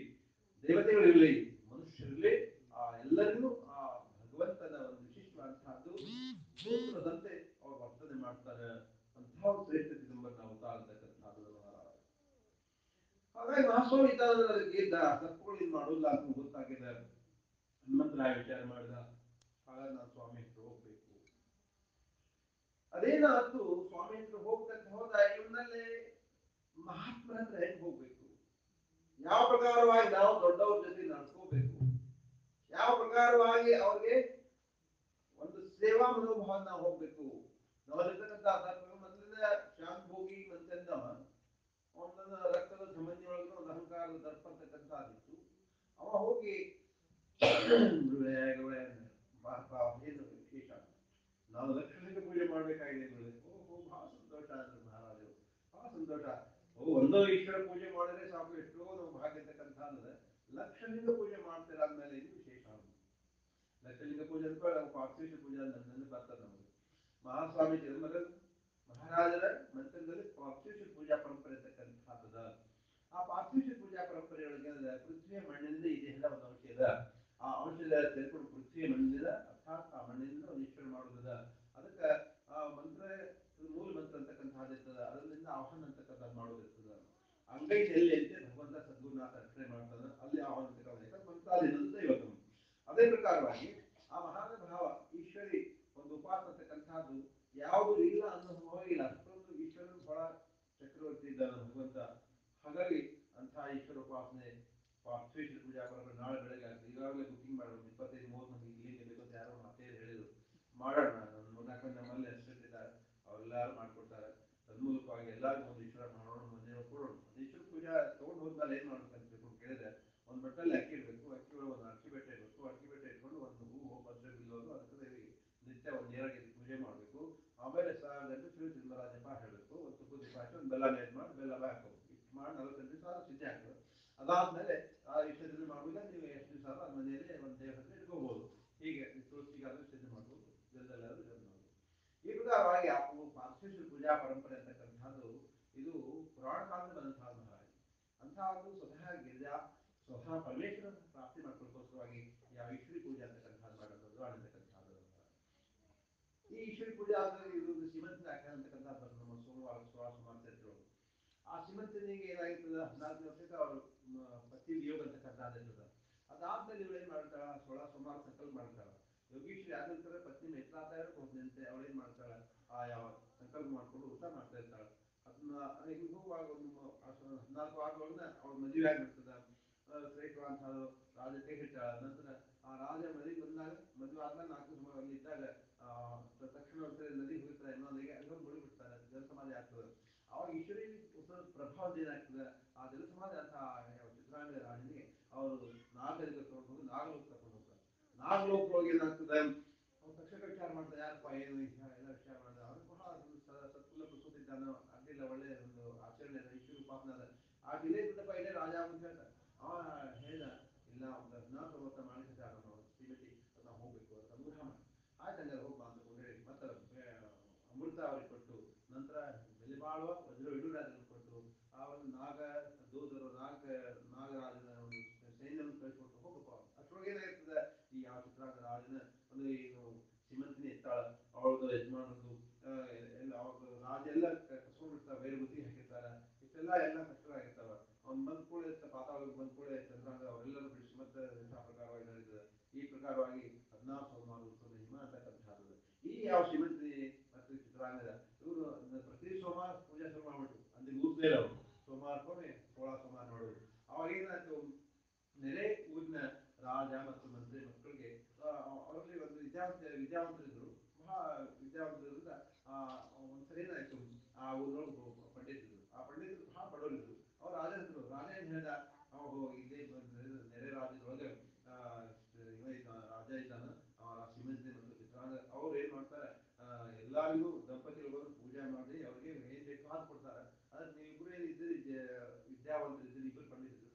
ದೇವತೆಗಳಿರಲಿ, ಮನುಷ್ಯರಿರಲಿ, ಆ ಎಲ್ಲರಿಗೂ ಆ ಭಗವಂತನ ಒಂದು ವಿಶಿಷ್ಟವಾದಂತಹದ್ದು ಸೂತ್ರದಂತೆ ಅವರು ವರ್ತನೆ ಮಾಡ್ತಾರೆ. ಅಂತಹ ಒಂದು ಶ್ರೇಷ್ಠ ಚಿದಂಬರ ನಾವು ಮಹಾರಾಜ ಹಾಗಾಗಿ ಮಹಾಸ್ವಾಮಿ ಇದ್ದ ಸರ್ಪಗಳು ಇದು ಮಾಡೋದಿಲ್ಲ ಅಂತ ಗೊತ್ತಾಗಿದೆ. ಹನುಮಂತರಾಯ ವಿಚಾರ ಮಾಡಿದ. ಹಾಗಾಗಿ ನಾನು ಸ್ವಾಮಿ ಅದೇನಾಯ್ತು ಸ್ವಾಮಿ ಹತ್ರ ಹೋಗ್ಬೇಕಂತ ಹೋದ ಇವನಲ್ಲಿ ಮಹಾತ್ಮರ ಹತ್ರ ಹೆಂಗ್ ಹೋಗ್ಬೇಕು? ಯಾವ ಪ್ರಕಾರವಾಗಿ ನಾವು ದೊಡ್ಡವ್ರ ಜೊತೆ ನಡ್ಕೋಬೇಕು? ಯಾವ ಪ್ರಕಾರವಾಗಿ ಅವ್ರಿಗೆ ಒಂದು ಸೇವಾ ಮನೋಭಾವ ನಾವು ಹೋಗ್ಬೇಕು? ಮೊದಲಿನ ಶಾಂತ್ ಭೋಗಿ ಮಂತಂದವ ಅವನ ರಕ್ತದ ಧಮನಿ ಒಳಗೆ ಒಂದು ಅಹಂಕಾರದ ದರ್ಪ ಅವ ಹೋಗಿ ಏನು? ನಾವು ಲಕ್ಷ್ಮೀಗೆ ಪೂಜೆ ಮಾಡ್ಬೇಕಾಗಿದೈತಿ ಓ ಓಹೋ ಬಹಳ ಸಂತೋಷ ಅಂದ್ರೆ ಮಹಾರಾಜರು. ಬಹಳ ಸಂತೋಷ. ಓ ಒಂದೋ ಈಶ್ವರ ಪೂಜೆ ಮಾಡಿದ್ರೆ ಸಾಕು, ಎಷ್ಟೋ ನಾವು ಭಾಗ್ಯ ಅಂದ್ರೆ ಲಕ್ಷಲಿಂಗ ಪೂಜೆ ಮಾಡ್ತೀರಾ ಅಂದ್ಮೇಲೆ ಇದು ವಿಶೇಷ ಲಕ್ಷಲಿಂಗ ಪೂಜೆ ಅಂತ ನಾವು ಪಾಕ್ಷಿಕ ಪೂಜೆ ಅಂತ ನೆನಪು ಬರ್ತದೆ ನಮಗೆ. ಮಹಾಸ್ವಾಮಿ ಜನ್ಮದ ಮಹಾರಾಜರ ಮಂತ್ರದಲ್ಲಿ ಪಾಕ್ಷಿಕ ಪೂಜಾ ಪರಂಪರೆ ಅಂತಕ್ಕಂಥದ್ದು ಆ ಪಾಕ್ಷಿಕ ಪೂಜಾ ಪರಂಪರೆಯೊಳಗೆ ಪೃಥ್ವಿಯ ಮಣ್ಣಿನಿಂದ ಈ ದೇಹದ ಒಂದು ಇದೆ ಆ ಅಂಶದ ತೆಗೆದುಕೊಂಡು ಪೃಥ್ವಿಯ ಮಣ್ಣಿನ ಅರ್ಥಾತ್ ಆ ಮಣ್ಣಿನಿಂದ ಒಂದು ಈಶ್ವರ ಮಾಡುವುದ ಅದಕ್ಕೆ ಆ ಮಂತ್ರ ಮೂಲ ಮಂತ್ರ ಅಂತಕ್ಕಂಥದ್ದು ಅದರಿಂದ ಆಹ್ವಾನ ಅಂತಕ್ಕಂಥದ್ದು ಮಾಡೋದಿರ್ತದ ಅಂಗೈ ಎಲ್ಲಿ ಅಂತ ಭಗವಂತ ಸದ್ಗುರುನಾಥ ರಕ್ಷಣೆ ಮಾಡ್ತದ ಅಲ್ಲಿ ಆಹ್ವಾನ ಮಂತ್ರಾಲಯದ ದೈವತಂ ಅದೇ ಪ್ರಕಾರವಾಗಿ ಆ ಮಹಾನುಭಾವ ಈಶ್ವರಿ ಒಂದು ಉಪಾಸ ಅಂತಕ್ಕಂಥದ್ದು ಯಾವುದು ಇಲ್ಲ ಅನ್ನೋ ಇಲ್ಲ. ಅಷ್ಟೊಂದು ಈಶ್ವರನು ಬಹಳ ಚಕ್ರವರ್ತಿ ಇದ್ದಾನೆ ಭಗವಂತ. ಹಾಗಾಗಿ ಅಂತಹ ಈಶ್ವರ ಉಪಾಸನೆ ಪೂಜಾ ಪರಮ ನಾಳೆ ಬೆಳಗ್ಗೆ ಆಗ್ತದೆ. ಈಗಾಗಲೇ ಬುಕ್ಕಿಂಗ್ ಮಾಡೋದು ಇಪ್ಪತ್ತೈದು ಮೂವತ್ತು ಮಂದಿ ಇಲ್ಲಿಗೆ ಬೇಕು ಅಂತ ಯಾರೋ ಮತ್ತೆ ಹೇಳಿದ್ರು ಮಾಡೋಣ. ನಾಲ್ಕು ನಮ್ಮಲ್ಲಿ ಅಷ್ಟಿದ್ದಾರೆ ಅವರೆಲ್ಲರೂ ಮಾಡ್ಕೊಡ್ತಾರೆ. ತನ್ಮೂಲಕವಾಗಿ ಎಲ್ಲರಿಗೂ ಒಂದು ಈಶ್ವರ ಮಾಡೋಣ, ಮನೆಯವ್ರು ಕೊಡೋಣ. ಈಶ್ವರ ಪೂಜಾ ತೊಗೊಂಡು ಹೋದ್ಮೇಲೆ ಏನು ಮಾಡ್ಬೇಕಂತ ಅಂತ ಕೇಳಿದ್ರೆ, ಒಂದು ಬಟ್ಟಲ್ಲಿ ಅಕ್ಕಿ ಇಡಬೇಕು, ಅಕ್ಕಿ ಒಳಗೆ ಒಂದು ಅಕ್ಕಿ ಬೆಟ್ಟೆ ಇಡಬೇಕು ಅಕ್ಕಿ ಬೆಟ್ಟೆ ಇಟ್ಕೊಂಡು ಒಂದು ಹೂವು ಭದ್ರ ಬಿಲ್ಲೋದು ಅದಕ್ಕೆ ನಿತ್ಯ ಒಂದು ನೇರಾಗಿ ಪೂಜೆ ಮಾಡಬೇಕು. ಆಮೇಲೆ ಸಾರದಲ್ಲಿ ಶ್ರೀ ತಿರುಮಲ ದೀಪ ಹೇಳಬೇಕು. ಒಂದು ತುಪ್ಪ ಹಚ್ಚಿ ಒಂದು ಬೆಲ್ಲ ಮೇಲೆ ಮಾಡಿ ಬೆಲ್ಲ ಹಾಕಬೇಕು. ಮಾಡಿ ನಲವತ್ತೆಂಟು ದಿವಸ ಅದು ಸಿದ್ಧ ಆಗ್ತದೆ. ಅದಾದ್ಮೇಲೆ ಆ ಇಷ್ಟು ದಿನ ಮಾಡುವಾಗ ನೀವು ಎಷ್ಟು ದಿವಸ ಅದು ಮನೆಯಲ್ಲಿ ಒಂದು ದೇವ್ರ ಹತ್ರ ಇಟ್ಕೋಬಹುದು ಹೀಗೆ ತುಳಸಿಗಾದ್ರೂ ಸಿದ್ಧ ಮಾಡ್ಬೋದು ಜಲ್ದಲ್ಲಾದ್ರೂ ಇದನ್ನು ಮಾಡ್ಬೋದು ಈ ಪ್ರಕಾರವಾಗಿ ಆ ಪೂ- ಪಾರ್ಥೇಶ್ವರ ಪೂಜಾ ಪರಂಪರೆ ಅಂತಕ್ಕಂಥದ್ದು, ಇದು ಪುರಾಣ ಕಾಲದ ಬಂದಂತಹ ಮಹಾರಾಜ ಅಂತಹ ಒಂದು ಸ್ವತಃ ಗಿರಿಜಾ, ಸ್ವತಃ ಪರಮೇಶ್ವರ ಪ್ರಾಪ್ತಿ ಮಾಡ್ಕೊಳ್ಳೋಕ್ಕೋಸ್ಕರವಾಗಿ ಯಾವ ಈಶ್ವರಿ ಪೂಜೆ ಅಂತಕ್ಕಂಥದ್ದು ಮಾಡೋದು ಅಂತಕ್ಕಂಥದ್ದು. ಈ ಈಶ್ವರಿ ಪೂಜೆ ಆದರೆ ಇದು ಒಂದು ಸೀಮಂತ ಆಖ್ಯಾನ ಅಂತಕ್ಕಂಥ ಬರ್ತದೆ ನಮ್ಮ ಸೋಮವಾರ ಸೋಳ ಸೋಮವಾರ ಚರಿತ್ರೆಗಳು ಆ ಶ್ರೀಮಂತನಿಗೆ ಏನಾಗಿರ್ತದೆ? ಹದಿನಾಲ್ಕು ವರ್ಷಕ್ಕೆ ಅವರು ಪತಿ ವಿಯೋಗ ಅಂತಕ್ಕಂಥದ್ದು ಇರ್ತದೆ. ಅದಾದ್ಮೇಲೆ ಇವ್ರು ಏನ್ ಮಾಡ್ತಾಳ ಸೋಳ ಸೋಮವಾರ ಸಕಲ್ ಮಾಡ್ತಾಳ ಯೋಗೀಶ್ವರಿ ಆದ ನಂತರ ಪತ್ನಿ ನೇತ್ರಾತಾಯರು ಹೋದಂತೆ ಅವಳು ಏನ್ ಮಾಡ್ತಾಳ? ಆ ಯಾವ ಸಂಕಲ್ಪ ಮಾಡ್ಕೊಂಡು ಊಟ ಮಾಡ್ತಾ ಇರ್ತಾಳ. ಅದನ್ನ ಹಿಂಗ್ ಹೋಗುವಾಗ ಒಂದು ಹದಿನಾಲ್ಕು ವಾರದೊಳಗೆ ಅವಳು ಮದುವೆ ಆಗಿರ್ತದ ಶ್ರೇಷ್ಠವಂತ ರಾಜ ಕೈ ಹಿಡ್ತಾಳ ನಂತರ ಆ ರಾಜ ಮನೆಗೆ ಬಂದಾಗ ಮದುವೆ ಆದ್ಮೇಲೆ ನಾಲ್ಕು ಸುಮಾರು ಅಲ್ಲಿ ಇದ್ದಾಗ ತಕ್ಷಣ ನದಿ ಹೋಗ್ತಾರೆ ಇನ್ನೊಂದು ನದಿಗೆ ಅಲ್ಲಿ ಹೋಗಿ ಮುಳುಗಿಬಿಡ್ತಾರೆ ಜಲ ಸಮಾಧಿ ಆಗ್ತದೆ. ಅವಾಗ ಈಶ್ವರಿ ಪ್ರಭಾವದ ಏನಾಗ್ತದೆ? ಆ ಜಲ ಸಮಾಧಿ ಅಂತ ಚಿತ್ರಾಂಗ ರಾಜನಿಗೆ ಅವರು ನಾಗರಿಕ ತಗೊಂಡು ಹೋಗಿ ನಾಗಲೋಕ ಹೋಗಿ ಏನಾಗ್ತದೆ? ಅವ್ರು ತಕ್ಷಣ ವಿಚಾರ ಮಾಡ್ತಾರೆ, ಯಾರಪ್ಪ, ಏನು ಎಲ್ಲ ವಿಚಾರ ಮಾಡಿದ್ರೆ ಅವ್ರು ಸ- ಸತ್ಕುಲ ಪ್ರಸೂತಿದ್ದಾನೆ ಅಡ್ಡಿಲ್ಲ ಒಳ್ಳೆ ಒಂದು ಆಚರಣೆ ಅದ ಪಾಪನಾದ ಆ ಜಿಲ್ಲೆ ಇದ್ದಪ್ಪ ಇಲ್ಲೇ ರಾಜ ಅಂತ ಹೇಳ್ತಾರೆ. ಅವ ಹೇಳ್ದ, ಇಲ್ಲ, ಒಂದು ಹದಿನಾಲ್ಕು ಮೂವತ್ತ ಮಾಡಿಸಿದ ನಾವು ಶ್ರೀಮತಿ ನಾವು ಹೋಗ್ಬೇಕು ಅಂತ ಅನುಗ್ರಹ ಮಾಡಿ ಆಯ್ತು ಹಂಗಾರೆ ಹೋಗ್ಬಾ ಅಂತ ಹೇಳಿ ಮತ್ತೆ ಬೆ- ಅಮೃತ ಅವ್ರಿಗೆ ಕೊಟ್ಟು ನಂತರ ಬೆಲೆ ಬಾಳುವ ವಜ್ರ ವಿಡುರಾಜನ ಕೊಟ್ಟು ಆ ಒಂದು ನಾಗ ದೂತರು ನಾಗ ನಾಗರಾಜನ ಒಂದು ಸೈನ್ಯವನ್ನು ಕಳಿಸ್ಕೊಟ್ಟು ಹೋಗಪ್ಪ ಅಷ್ಟರೊಳಗೆ ಏನಾಗಿರ್ತದೆ ಈ ಯಾವ ಚಿತ್ರಾಂಗ ರಾಜನ ಒಂದು ಏನು ಸಿಮಂತಿನಿ ಇರ್ತಾಳ ಅವಳದು ಯಜಮಾನರದು ಆ, ಎಲ್ಲ ಅವಾಗ ರಾಜ ಎಲ್ಲ ಕಸ್ಕೊಂಡಿರ್ತಾರ ಬೇರೆ ಬುದ್ಧಿ ಹಾಕಿರ್ತಾರ ಇಷ್ಟೆಲ್ಲ ಎಲ್ಲ ಕಷ್ಟಗಳಾಗಿರ್ತಾವ ಅವ್ನು ಬಂದ ಕೂಡಲೇ ಪಾತಾಳಕ್ಕೆ ಬಂದ ಕೂಡಲೇ ಚಂದ್ರಾಂಗ ಅವರೆಲ್ಲರೂ ಬಿಡಿಸಿ ಮತ್ತೆ ಯಥಾ ಪ್ರಕಾರವಾಗಿ ನಡೀತದೆ ಈ ಪ್ರಕಾರವಾಗಿ ಹದಿನಾರು ಸೋಮವಾರ ಉತ್ಸವ ಹಿಮ ಅಂತಕ್ಕಂಥದ್ದು ಈ ಯಾವ ಶ್ರೀಮಂತಿ ಮತ್ತು ಚಿತ್ರಾಂಗದ ಇವರು ಪ್ರತಿ ಸೋಮವಾರ ಪೂಜೆ ಶುರು ಮಾಡ್ಬಿಟ್ಟು ಅಂದ್ರೆ ಊರ್ಮೇಲೆ ಅವರು ಸೋಮವಾರ ಕೊನೆ ಸೋಳ ಸೋಮವಾರ ಮಾಡೋದು ಅವಾಗ ಏನಾಯ್ತು ನೆರೆ ಊರಿನ ರಾಜ ಮತ್ತು ಮಂತ್ರಿ ಮಕ್ಕಳಿಗೆ ಆ, ಅವರಲ್ಲಿ ಒಂದು ವಿದ್ಯಾವಂತ ವಿದ್ಯಾವಂತರಿದ್ರು ಬಹಳ ವಿದ್ಯಾವಂತರಿಂದ ಆ ಒಂದ್ಸರಿ ಏನಾಯ್ತು ಆ ಊರೊಳಗೆ ಪಂಡಿತರು ಆ ಪಂಡಿತರು ಬಹಳ ಬಡವರಿದ್ರು ಅವ್ರು ರಾಜ ಇದ್ರು ರಾಜ ಏನ್ ಹೇಳ್ದ ಅವು ಇಲ್ಲೇ ಬಂದ್ರೆ ನೆರೆ ರಾಜ್ಯದೊಳಗೆ ಆ, ಇವ ಇದ್ದ- ರಾಜ ಇದ್ದಾನ ಆ ಶ್ರೀಮಂತಿ ಮತ್ತು ಚಿತ್ರಾಂಗ ಅವ್ರು ಏನ್ ಮಾಡ್ತಾರೆ ಆ, ಎಲ್ಲರಿಗೂ ದಂಪತಿಗಳು ಬಂದು ಪೂಜೆ ಮಾಡಿ ಅವ್ರಿಗೆ ಏನ್ ಬೇಕು ಅದು ಕೊಡ್ತಾರೆ ಆದ್ರೆ ನೀವು ಇಬ್ರು ಏನ್ ಇದ್ದೀರಿ ಜ- ವಿದ್ಯಾವಂತರು ಇದ್ದೀರಿ ಇಬ್ರು ಪಂಡಿತರು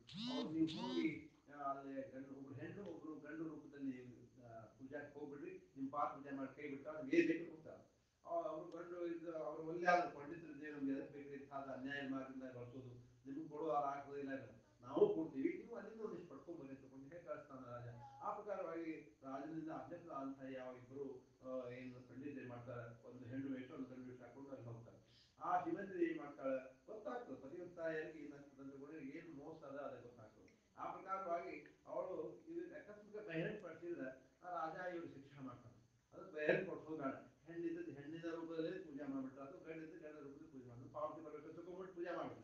ಅವ್ರು ಗಂಡು ಒಬ್ರು ಹೆಣ್ಣು, ಒಬ್ರು ಗಂಡು ರೂಪದಲ್ಲಿ ಪೂಜಾಕ್ಕೆ ಹೋಗ್ಬಿಡ್ರಿ. ನಿಮ್ ಪಾಪ ಪೂಜೆ ಮಾಡಿ ಕೈ ಬಿಟ್ಟ ಏನ್ ಬೇಕು ಕೊಡ್ತಾರೆ ಅವ್ರು ಗಂಡು ಇದ್ದು ಅವ್ರು ಒಳ್ಳೆ ಆದ್ರು ಪಂಡಿತರು ಇದ್ದೇವೆ ನಮ್ಗೆ ಬೇಕು? ಇಂಥದ್ದು ಅನ್ಯಾಯ ಮಾರ್ಗದಿಂದ ಬಳಸೋದು ನಿಮ್ಗೆ ಕೊಡೋ ಹಾಕೋದಿಲ್ಲ ನಾವು ಕೊಡ್ತೀವಿ. ನೀವು ಅಲ್ಲಿಂದ ಒಂದಿಷ್ಟು ಪಡ್ಕೊಂಡ್ ಬನ್ನಿ ತಗೊಂಡು ಹೇಗೆ ಕಳಿಸ್ತಾನ ರಾಜ. ಆ ಪ್ರಕಾರವಾಗಿ ರಾಜನಿಂದ ಅಧ್ಯಕ್ಷ ಅಂತ ಯಾವ ಇಬ್ರು ಏನು ಪಂಡಿತರು ಮಾಡ್ತಾರೆ? ಒಂದು ಹೆಣ್ಣು ವೇಷ, ಒಂದು ಗಂಡು ವೇಷ ಹಾಕೊಂಡು ಅಲ್ಲಿ ಹೋಗ್ತಾರೆ. ಆ ಶ್ರೀಮಂತಿ ಏನ್ ಮಾಡ್ತಾಳೆ ಗೊತ್ತಾಗ್ತದೆ ಪತಿವತ್ತಾಯರಿಗೆ ಏನಾಗ್ತದೆ ಅಂದ್ರೆ ಕೂಡ ಏನು ಮೋಸ ಅದ ಅದೇ ಗೊತ್ತಾಗ್ತದೆ ಆ ಪ್ರಕಾರವಾಗಿ ಅವಳು ಇದು ಅಕಸ್ಮಾತ್ ಬಹಿರಂಗ ಪಡಿಸಿದ್ರೆ ಆ ರಾಜ ಇವ್ರು ಶಿಕ್ಷೆ ಮಾಡ್ತಾನೆ ಅದು ಬಹಿರಂಗ ಪಡಿಸೋದು ಬೇಡ ಹೆಣ್ಣಿದ್ದು ಹೆಣ್ಣಿನ ರೂಪದಲ್ಲಿ ಪೂಜೆ ಮಾಡ್ಬಿಟ್ರೆ ಅದು ಗಂಡಿದ್ದು ಗಂಡ ರೂಪದಲ್ಲಿ ಪೂಜೆ ಮಾಡಿ ಪಾವತಿ ಬರಬೇಕು ತಗೊಂಡ್ಬಿಟ್ಟು ಪೂಜೆ ಮಾಡ್ಬೇಕು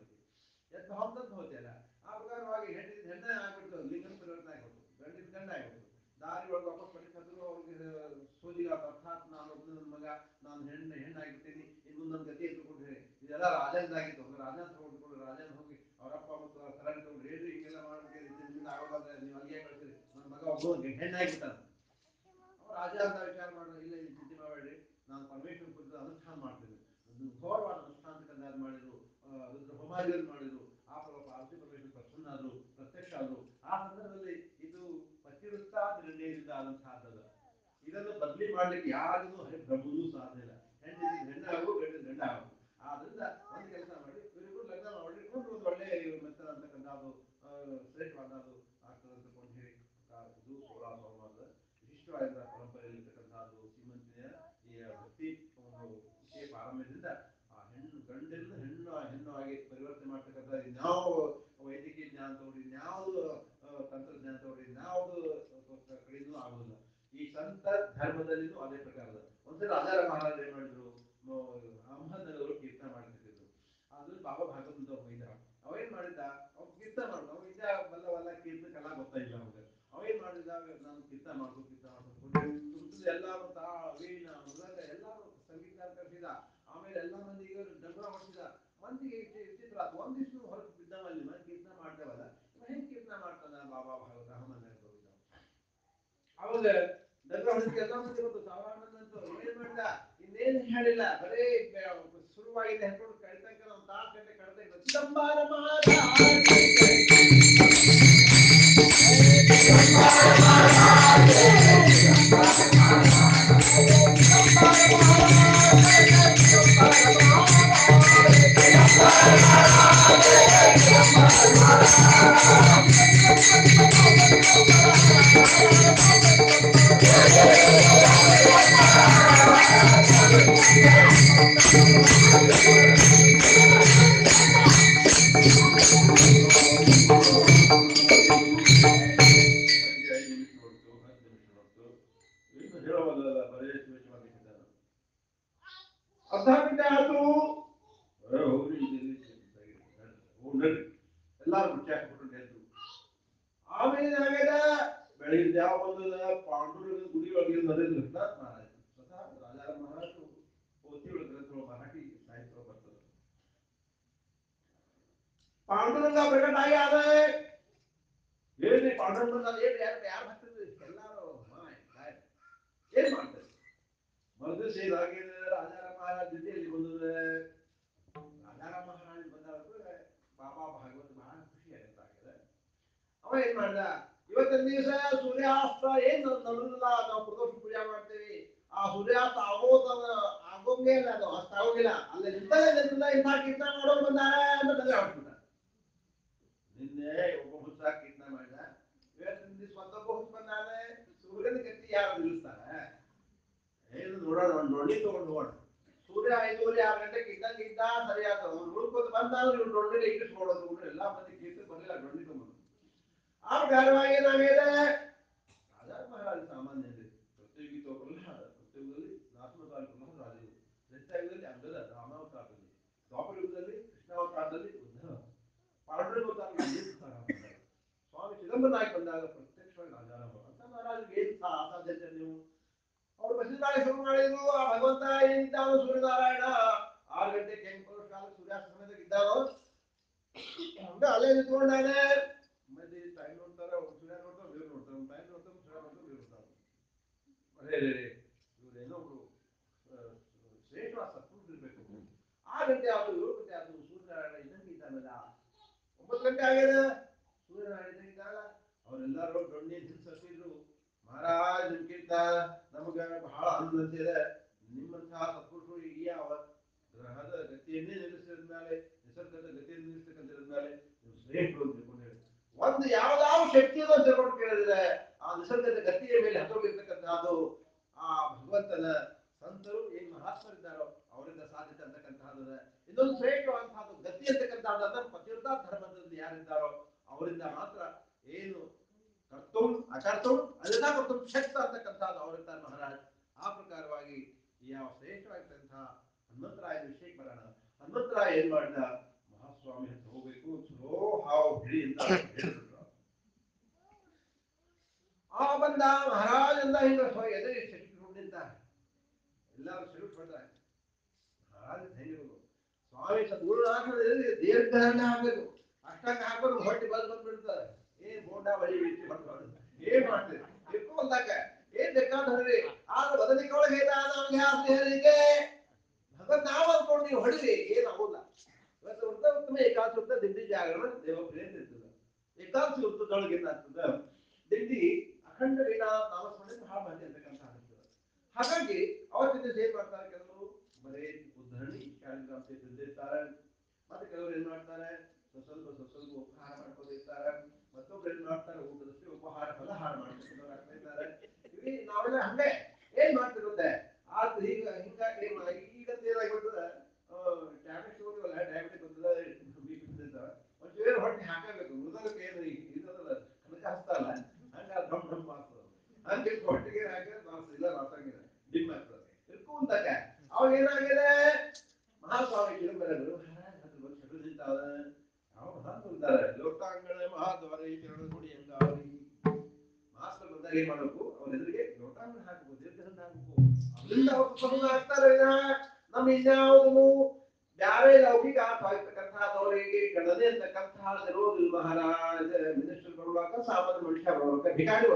ಎದ್ದು ಹೋಗ್ತೇನೆ ಆ ಪ್ರಕಾರವಾಗಿ ಹೆಣ್ಣಿದ್ದು ಹೆಣ್ಣೆ ಆಗ್ಬಿಡ್ತು ಲಿಂಗನ ಪರಿವರ್ತನೆ ಆಗ್ಬಿಡ್ತು ಗಂಡಿದ್ದು ಗಂಡ ಆಗ್ಬಿಡ್ತು ದಾರಿ ಒಳಗೆ ವಾಪಸ್ ಪಡಿಸಿದ್ರು ಅವ್ರಿಗೆ ಸೋಜಿಗ ಅರ್ಥಾತ್ ನಾನು ಒಬ್ಬ ನನ್ನ ಮಗ, ನಾನು ಹೆಣ್ಣು, ಹೆಣ್ಣಾಗಿರ್ತೀನಿ, ಇನ್ನು ನನ್ನ ಗತಿ ಎತ್ಕೊಂಡ್ರೆ ಇದೆಲ್ಲ ರಾಜಂದಾಗಿತ್ತು ರಾಜ ಅಂತ ಹೊಡ್ಕೊಂಡು ರಾಜನ ಹೋಗಿ ಅವರಪ್ಪ ಮತ್ತು ಸರಳ ತಗೊಂಡು ಹೇಳ್ರಿ ಹಿಂಗೆಲ್ಲ ಮಾಡ್ಬೇಕು ನಿಮ್ಮಿಂದ ಆಗೋದಾದ್ರೆ ನೀವು ಅಲ್ಲಿಗೆ ಕಳ್ಸಿರಿ ನನ್ನ ಮಗ ಒಬ್ಬ ಹೆಣ್ಣಾಗಿರ್ತಾನೆ ಅವ್ರು ರಾಜ ಅಂತ ವಿಚಾರ ಮಾಡಿದ್ರೆ, ಇಲ್ಲ, ಇಲ್ಲಿ ಚಿಂತೆ ಮಾಡಬೇಡ್ರಿ ನಾನು ಪರಮೇಶ್ವರ ಕುರಿತು ಅನುಷ್ಠಾನ ಮಾಡ್ತೀನಿ ಘೋರವಾದ ಅನುಷ್ಠಾನ ಕಂದಾದ ಮಾಡಿದ್ರು ರುದ್ರ ಹೋಮಾದಿಗಳನ್ನು ಮಾಡಿದ್ರು. ಮಹಿಳೆಯರಿಂದ ಆದಂತಹದ್ದದ ಇದನ್ನು ಬದಲಿ ಮಾಡ್ಲಿಕ್ಕೆ ಯಾರಿಗೂ ಪ್ರಭುವೂ ಸಾಧ್ಯ ಇಲ್ಲ. ಹೆಣ್ಣಿನ ಹೆಣ್ಣ ಆಗು ಗಂಡಿನ ಗಂಡ ಆಗು ಆದ್ರಿಂದ ಒಂದು ಕೆಲಸ ಮಾಡಿ, ಇವರು ಲಗ್ನ ಮಾಡಿಕೊಂಡು ಒಂದು ಒಳ್ಳೆ ಮೆತ್ತರ ಅಂತಕ್ಕಂಥ ಅದು ಶ್ರೇಷ್ಠವಾದದ್ದು ಆಗ್ತದೆ ಅಂತಕೊಂಡು ಹೇಳಿ ಇದು ಸೋಲಾ ಸೋಮವಾರದ ವಿಶಿಷ್ಟವಾದ ಪರಂಪರೆಯಲ್ಲಿ ಇರ್ತಕ್ಕಂಥದ್ದು ಶ್ರೀಮಂತಿಯ ಈ ಭಕ್ತಿ ಒಂದು ವಿಶೇಷ ಪಾರಮ್ಯದಿಂದ ಆ ಹೆಣ್ಣು ಗಂಡಿಂದ ಹೆಣ್ಣು ಹೆಣ್ಣು ಆಗಿ ಪರಿವರ್ತನೆ ಮಾಡ್ತಕ್ಕಂಥ ಯಾವ ವೈದ್ಯಕೀಯ ಜ್ಞಾನ ತಗೊಂಡು ಯಾವುದು ಧರ್ಮದಲ್ಲಿನೂ ಅದೇ ಪ್ರಕಾರದ ಒಂದ್ಸಲ ರಾಜಾರ ಮಹಾರಾಜ ಏನ್ ಮಾಡಿದ್ರು? ಅಹಮದ್ನಗರವರು ಕೀರ್ತನ ಮಾಡ್ತಿದ್ರು. ಅದ್ರಲ್ಲಿ ಬಾಬಾ ಭಾಗವತ ಇದ್ದ ಅವ ಏನ್ ಮಾಡಿದ್ದ? ಅವ್ ಕೀರ್ತನ ಮಾಡ್ದ. ಅವ ಇದ್ದ ಬಲ್ಲ ಬಲ್ಲ ಕೀರ್ತನ ಕಲಾ ಗೊತ್ತಾಯಿಲ್ಲ ಅವಾಗ ಅವ ಏನ್ ಮಾಡಿದ ನಾನು ಕೀರ್ತನ ಮಾಡ್ಕೊ ಕೀರ್ತನ ಮಾಡ್ಕೊಂಡು ಎಲ್ಲಾರು ತಾ, ವೀಣ, ಮೃದಂಗ ಎಲ್ಲಾರು ಸಂಗೀತ ಕರೆಸಿದ. ಆಮೇಲೆ ಎಲ್ಲಾ ಮಂದಿಗೆ ಡಂಗುರ ಮಾಡಿಸಿದ. ಮಂದಿಗೆ ಚಿತ್ರ ಒಂದಿಷ್ಟು ಹೊರಗೆ ಬಿದ್ದವ ಅಲ್ಲಿ ಮಂದಿ ಕೀರ್ತನ ಮಾಡ್ತೇವಲ್ಲ ಹೆಂಗ್ ಕೀರ್ತನ ಮಾಡ್ತಾನ? ಬಾಬಾ ಭಾಗವತ ಅಹಮದ್ ಅವಾಗ ಡಂಗುರ ಹೊಡಿಸಿ ಎಲ್ಲ ಮಂದಿ ಬಂದು ಸಾವಿರಾರು ಮಂದಿ ಬಂತು ಇವ ಏನ್ ಮಾಡಿದ? ಇನ್ನೇನು ಹೇಳಿಲ್ಲ? ಬರೇ ಬೆ- ಶುರುವಾಗಿದೆ ಹೇಳ್ಕೊಂಡು ಕಳಿತಂಕ ನಾವು ತಾಸು ಗಂಟೆ ಕಳೆದ ಚಿದಂಬರ ಐದು ನಿಮಿಷ ಆಗಿದೆ ಆಮೇಲೆ ಏನಾಗ್ಯದ ಬೆಳಿಗ್ಗೆ ಯಾವ ಬಂದದ ಗುಡಿ ಒಳಗೆ ನರೇಂದ್ರ ಕೃಷ್ಣನಾಥ್ ಮಹಾರಾಜ ಸ್ವತಃ ರಾಜಾರ ಮಹಾರಾಜರು ಪೋತಿ ಗ್ರಂಥಗಳು ಮರಾಠಿ ಸಾಹಿತ್ಯ ಬರ್ತದೆ. ಪಾಂಡುರಂಗ ಪ್ರಕಟ ಆಗ್ಯಾದ ಏನ್ರಿ ಪಾಂಡುರಂಗ ಏನ್ರಿ? ಏನ್ ಯಾರು ಯಾರು ಹತ್ತಿದ್ರು ಎಲ್ಲಾರು. ಏನ್ ಮಾಡ್ತಾರೆ? ಮೊದಲು ಸೇದಾಗಿದೆ ರಾಜಾರ ಮಹಾರಾಜ ಜೊತೆಯಲ್ಲಿ ಬಂದದ ರಾಜಾರ ಮಹಾರಾಜ ಬಂದಾಗ ಬಾಬಾ ಭಾಗವತ್ ಬಹಳ ಖುಷಿ ಆಗುತ್ತೆ ಅವ ಏನ್ ಮಾಡ್ದ? ಇವತ್ತಿನ ದಿವಸ ಸೂರ್ಯಾಸ್ತ ಏನು ನಡುವಿಲ್ಲ ನಾವು ಪ್ರದೋಷ ಪೂಜೆ ಮಾಡ್ತೇವೆ. ಆ ಸೂರ್ಯಾಸ್ತ ಆಗೋದ ಆಗೋಂಗೇ ಇಲ್ಲ, ಅದು ಅಷ್ಟ ಆಗೋಗಿಲ್ಲ. ಅಲ್ಲಿ ನಿಂತಲೇ ನಿಂತಿಲ್ಲ ಇಂಥ ಕೀರ್ತನ ಮಾಡೋರು ಬಂದಾರೆ ಅಂತ ತಲೆ ಹೊಡ್ಬಿಟ್ಟ ನಿನ್ನೆ ಒಬ್ಬ ಹುಚ್ಚ ಕೀರ್ತನ ಮಾಡಿದ. ಇವತ್ತಿನ ದಿವಸ ಮತ್ತೊಬ್ಬ ಹುಚ್ಚ ಬಂದಾನೆ. ಸೂರ್ಯನ ಗತಿ ಯಾರು ನಿಲ್ಲಿಸ್ತಾರೆ? ಏನು ನೋಡೋಣ, ಒಂದು ನೋಡಿ ತಗೊಂಡು ನೋಡಿ ಸೂರ್ಯ ಐದೂವರೆ ಆರು ಗಂಟೆಗೆ ಇದ್ದಂಗೆ ಇದ್ದ ಸರಿಯಾದ ಅವ್ರು ಉಳ್ಕೊಂಡು ಬಂದಾದ್ರೆ ಇವ್ರು ಡೊಳ್ಳಿ ಕೂಡ ಎಲ್ಲಾ ಮಂದಿ ಕೀರ್ತನೆ ಬರಲಿಲ್ಲ ಡೊಳ್ಳಿ ತಗೊಂಡು. ಆ ಕಾರಣವಾಗಿ ಏನಾಗಿದೆ ರಾಜಾ ಮಹಾರಾಜ ಸಾಮಾನ್ಯ ಇದೆ ಪ್ರತಿಯೋಗಿತ ಒಬ್ಬರಲ್ಲ ಪ್ರತಿಯುಗದಲ್ಲಿ ನಾಲ್ಕು ತಾಲೂಕು ರಾಜರು ತ್ರೇತಾಯುಗದಲ್ಲಿ ಅಂಗದ ರಾಮಾವತಾರದಲ್ಲಿ ದ್ವಾಪರ ಯುಗದಲ್ಲಿ ಕೃಷ್ಣಾವತಾರದಲ್ಲಿ ಉದ್ಧವ ಪಾಂಡುರಂಗಾವತಾರದಲ್ಲಿ ಅನೇಕ ಸ್ವಾಮಿ ಚಿದಂಬರನಾಗಿ ಬಂದಾಗ ಪ್ರತ್ಯಕ್ಷವಾಗಿ ರಾಜಾರಾಮ ಅಂತ ಮಹಾರಾಜರಿಗೆ ಏನು ಸಾ- ಅಸಾಧ್ಯತೆ ನೀವು ಅವ್ರು ಬಸವನಾಳೆ ಶುರು ಮಾಡಿದ್ರು ಆ ಭಗವಂತ ಏನಿದ್ದಾನೋ ಸೂರ್ಯನಾರಾಯಣ ಆರು ಗಂಟೆ ಕೆಂಪು ಕಾಲ ಸೂರ್ಯಾಸ್ತ ಸಮಯದಾಗ ಇದ್ದಾನೋ ಹಂಗ ಅಲ್ಲೇ ನಿಂತ್ಕೊಂಡಾನೆ ಮಂದಿ ನೋಡ್ತಾರೆ ಅವ್ರು ಸೂರ್ಯ ನೋಡ್ತಾರ ನೋಡ್ತಾರೆ. ತಾಯಿ ನೋಡ್ತಾರೆ ಸೂರ್ಯ ನೋಡ್ತಾರೆ ನೋಡ್ತಾರೆ. ಅರೇ ರೇ ಇವ್ರೇನೋ ಒಬ್ರು ಆ, ಗಂಟೆ ಆದ್ರು ಏಳು ಗಂಟೆ ಆದ್ರು ಸೂರ್ಯನಾರಾಯಣ ಇದ್ದಂಗೆ ಇದ್ದಾನಲ್ಲ. ಒಂಬತ್ತು ಗಂಟೆ ಆಗ್ಯದ? ಸೂರ್ಯನಾರಾಯಣ ಇದ್ದಾನಲ್ಲ. ಅವರೆಲ್ಲರೂ ಡೊಣ್ಣಿ ಹಿಂಸತ್ತಿದ್ರು ಮಹಾರಾಜ್ ನಿಮ್ಗಿಂತ ನಮಗ ಬಹಳ ಇದೆ. ನಿಮ್ಮಂತಹ ಸತ್ಪುರುಷರು ಈ ಯಾವ ಗ್ರಹದ ಗತಿಯನ್ನೇ ನಿಲ್ಲಿಸಿದ ಮೇಲೆ ನಿಸರ್ಗದ ಗತಿಯನ್ನು ನಿಲ್ಲಿಸ್ತಕ್ಕಂಥ ಮೇಲೆ ನೀವು ಶ್ರೇಷ್ಠರು ಒಂದು ಯಾವ್ದಾವ ಶಕ್ತಿಯನ್ನು ತಿಳ್ಕೊಂಡು ಕೇಳಿದ್ರೆ ಆ ನಿಸರ್ಗದ ಗತಿಯ ಮೇಲೆ ಹತ್ತೋಗಿರ್ತಕ್ಕಂಥದ್ದು ಆ ಭಗವಂತನ ಸಂತರು ಏನ್ ಮಹಾತ್ಮರಿದ್ದಾರೋ ಅವರಿಂದ ಸಾಧ್ಯತೆ ಅಂತಕ್ಕಂತಹದ್ದು ಇನ್ನೊಂದು ಶ್ರೇಷ್ಠವಾದಂತಹದ್ದು ಗತಿ ಅಂತಕ್ಕಂಥದ್ದು ಪತಿವ್ರತ ಧರ್ಮದಲ್ಲಿ ಯಾರಿದ್ದಾರೋ ಅವರಿಂದ ಮಾತ್ರ ಏನು ಕರ್ತವ್ ಅಕರ್ತವ್ ಅದನ್ನ ಕರ್ತವ್ ಶಕ್ತ ಅಂತಕ್ಕಂಥದ್ದು ಅವರಿಂದ ಮಹಾರಾಜ್. ಆ ಪ್ರಕಾರವಾಗಿ ಯಾವ ಶ್ರೇಷ್ಠವಾಗಿರ್ತಕ್ಕಂತಹ ಹನುಮಂತರಾಯನ ವಿಷಯಕ್ಕೆ ಬರೋಣ. ಹನುಮಂತರಾಯ ಏನ್ ಮಾಡಿದ? ಮಹಾಸ್ವಾಮಿ ಹತ್ರ ಹೋಗ್ಬೇಕು ಚಲೋ ಹಾವು. ಆ ಬಂದ ಮಹಾರಾಜ್ ಅಂದ ಹಿಂಗ ಸ್ವ- ಎದೆ ಸೆಟ್ಕೊಂಡು ಎಲ್ಲರೂ ಸೆಲ್ಯೂಟ್ ಮಾಡ್ತಾರೆ ಮಹಾರಾಜ್ ಹೆಂಗಿರೋದು ಸ್ವಾಮಿ ಸದ್ಗುರು ಹಾಕಿದ್ರೆ ದೀರ್ಘ ಹಾಕ್ಬೇಕು ಅಷ್ಟಾಗ ಹಾಕೋದು ಹೊಟ್ಟೆ ಬಂದ್ ಬಂದ್ಬಿಡ್ತಾರೆ ಏನ್ ಬೋಂಡ ಬಳಿ ಬಿಟ್ಟು ಹೊಟ್ಟು ಏನ್ ಮಾಡ್ತೀರಿ ಇಟ್ಕೊಂಡಾಗ ಏನ್ ಬೇಕಾದ್ ಹೊಡ್ರಿ ಆದ್ರೆ ಬದಲಿಕೆ ಒಳಗೆ ಇದ್ದಾನ ಅವ್ನಿಗೆ ಆಸ್ತಿ ಹೇಳಿಕೆ ಭಗವಂತ ನಾವು ಅನ್ಕೊಂಡು ನೀವು ಹೊಡಿರಿ ಏನಾಗೋಲ್ಲ ವೃತ್ತ ಉತ್ತಮ ಏಕಾದಶಿ ವೃತ್ತ ದಿಂಡಿ ಜಾಗರಣ ದೇವಪ್ರಿಯ ಇರ್ತದೆ ಏಕಾದಶಿ ವೃತ್ತದೊಳಗೆ ಏನಾಗ್ತದ? ದಿಂಡಿ ಅಖಂಡ ವೀಣಾ ನಾಮಸ್ಮರಣೆ ಬಹಳ ಮಂದಿ ಅಂತಕ್ಕಂಥ ಆಗ್ತದೆ. ಹಾಗಾಗಿ ಅವತ್ತಿನ ದಿವಸ ಏನ್ ಮಾಡ್ತಾರೆ ಕೆಲವರು. ಬರೇ ಉದ್ಧರಣಿ ಶಾಲಿಗ್ರಾಮ ತಿಂದಿರ್ತಾರೆ ಮತ್ತೆ ಕೆಲವರು ಏನ್ ಮಾಡ್ತಾರೆ? ಸ್ವಲ್ಪ ಸ್ವಲ್ಪ ಉಪಹಾರ ಮಾಡ್ಕೊಂಡಿರ್ತಾರೆ ಮತ್ತೊಬ್ರು ಏನ್ ಮಾಡ್ತಾರೆ? ಊಟದಷ್ಟು ಉಪಹಾರ ಫಲಹಾರ ಮಾಡ್ಕೊಂಡು ಆಗ್ತಾ ಇದ್ದಾರೆ. ನಾವೆಲ್ಲ ಹಂಗೆ. ಏನ್ ಮಾಡ್ತಿರುತ್ತೆ ಆದ್ರೆ ಈಗ ಹಿಂಗಾಗಿ ಈಗ ಏನಾಗ್ಬಿಟ್ಟದ ಬೇರೆ ಹೊಟ್ಟೆ ಹಾಕಬೇಕು ಮೃದಲಕ್ಕೆ ಏನು ಇದಲ್ಲ ಕನಕ ಹಸ್ತಲ್ಲ ಹಂಗೆ ಢಮ್ ಢಮ್ ಅಂತ ಇಟ್ಟು ಹೊಟ್ಟೆಗೆ ಹಾಕಿದ್ರೆ ಬಾರ್ಸ ಇಲ್ಲ ಬಾರ್ಸಂಗಿಲ್ಲ ಡಿಮ್ ಆಗ್ತದೆ. ತಿಳ್ಕೊಂತಾಗ ಅವಾಗ ಏನಾಗಿದೆ? ಮಹಾಸ್ವಾಮಿ ತಿರುಮಲೆಗಳು ಅದು ವರ್ಷ ಹಿಡಿದಿದ್ದಾವ ಅವ್ರು ಹಾಕೊಂಡಿದ್ದಾರೆ ಲೋಕಾಂಗಳ ಮಹಾದ್ವಾರಿ ಮಾಸ್ಟರ್ ಬಂದಾಗ ಏನ್ ಮಾಡಬೇಕು? ಅವ್ರ ಎದುರಿಗೆ ಲೋಕಾಂಗಣ ಹಾಕಬೇಕು ದೀರ್ಘ ಹಾಕಬೇಕು ಅದರಿಂದ ಅವ್ರು ಸಂಬಂಧ ಆಗ್ತಾರೆ. ನಮ್ಮ ಇನ್ಯಾವುದನ್ನು ಬ್ಯಾರೆ ಲೌಕಿಕ ಅವರಿಗೆ ಗಣನೆ ಅಂತಕ್ಕಂತಹ ಇರೋದಿಲ್ಲ ಮಹಾರಾಜ ಮಿನಿಸ್ಟರ್ ಬರುವಾಗ ಸಾಮಾನ್ಯ ಮನುಷ್ಯ ಬರುವಾಗ ಭಿಕಾರಿ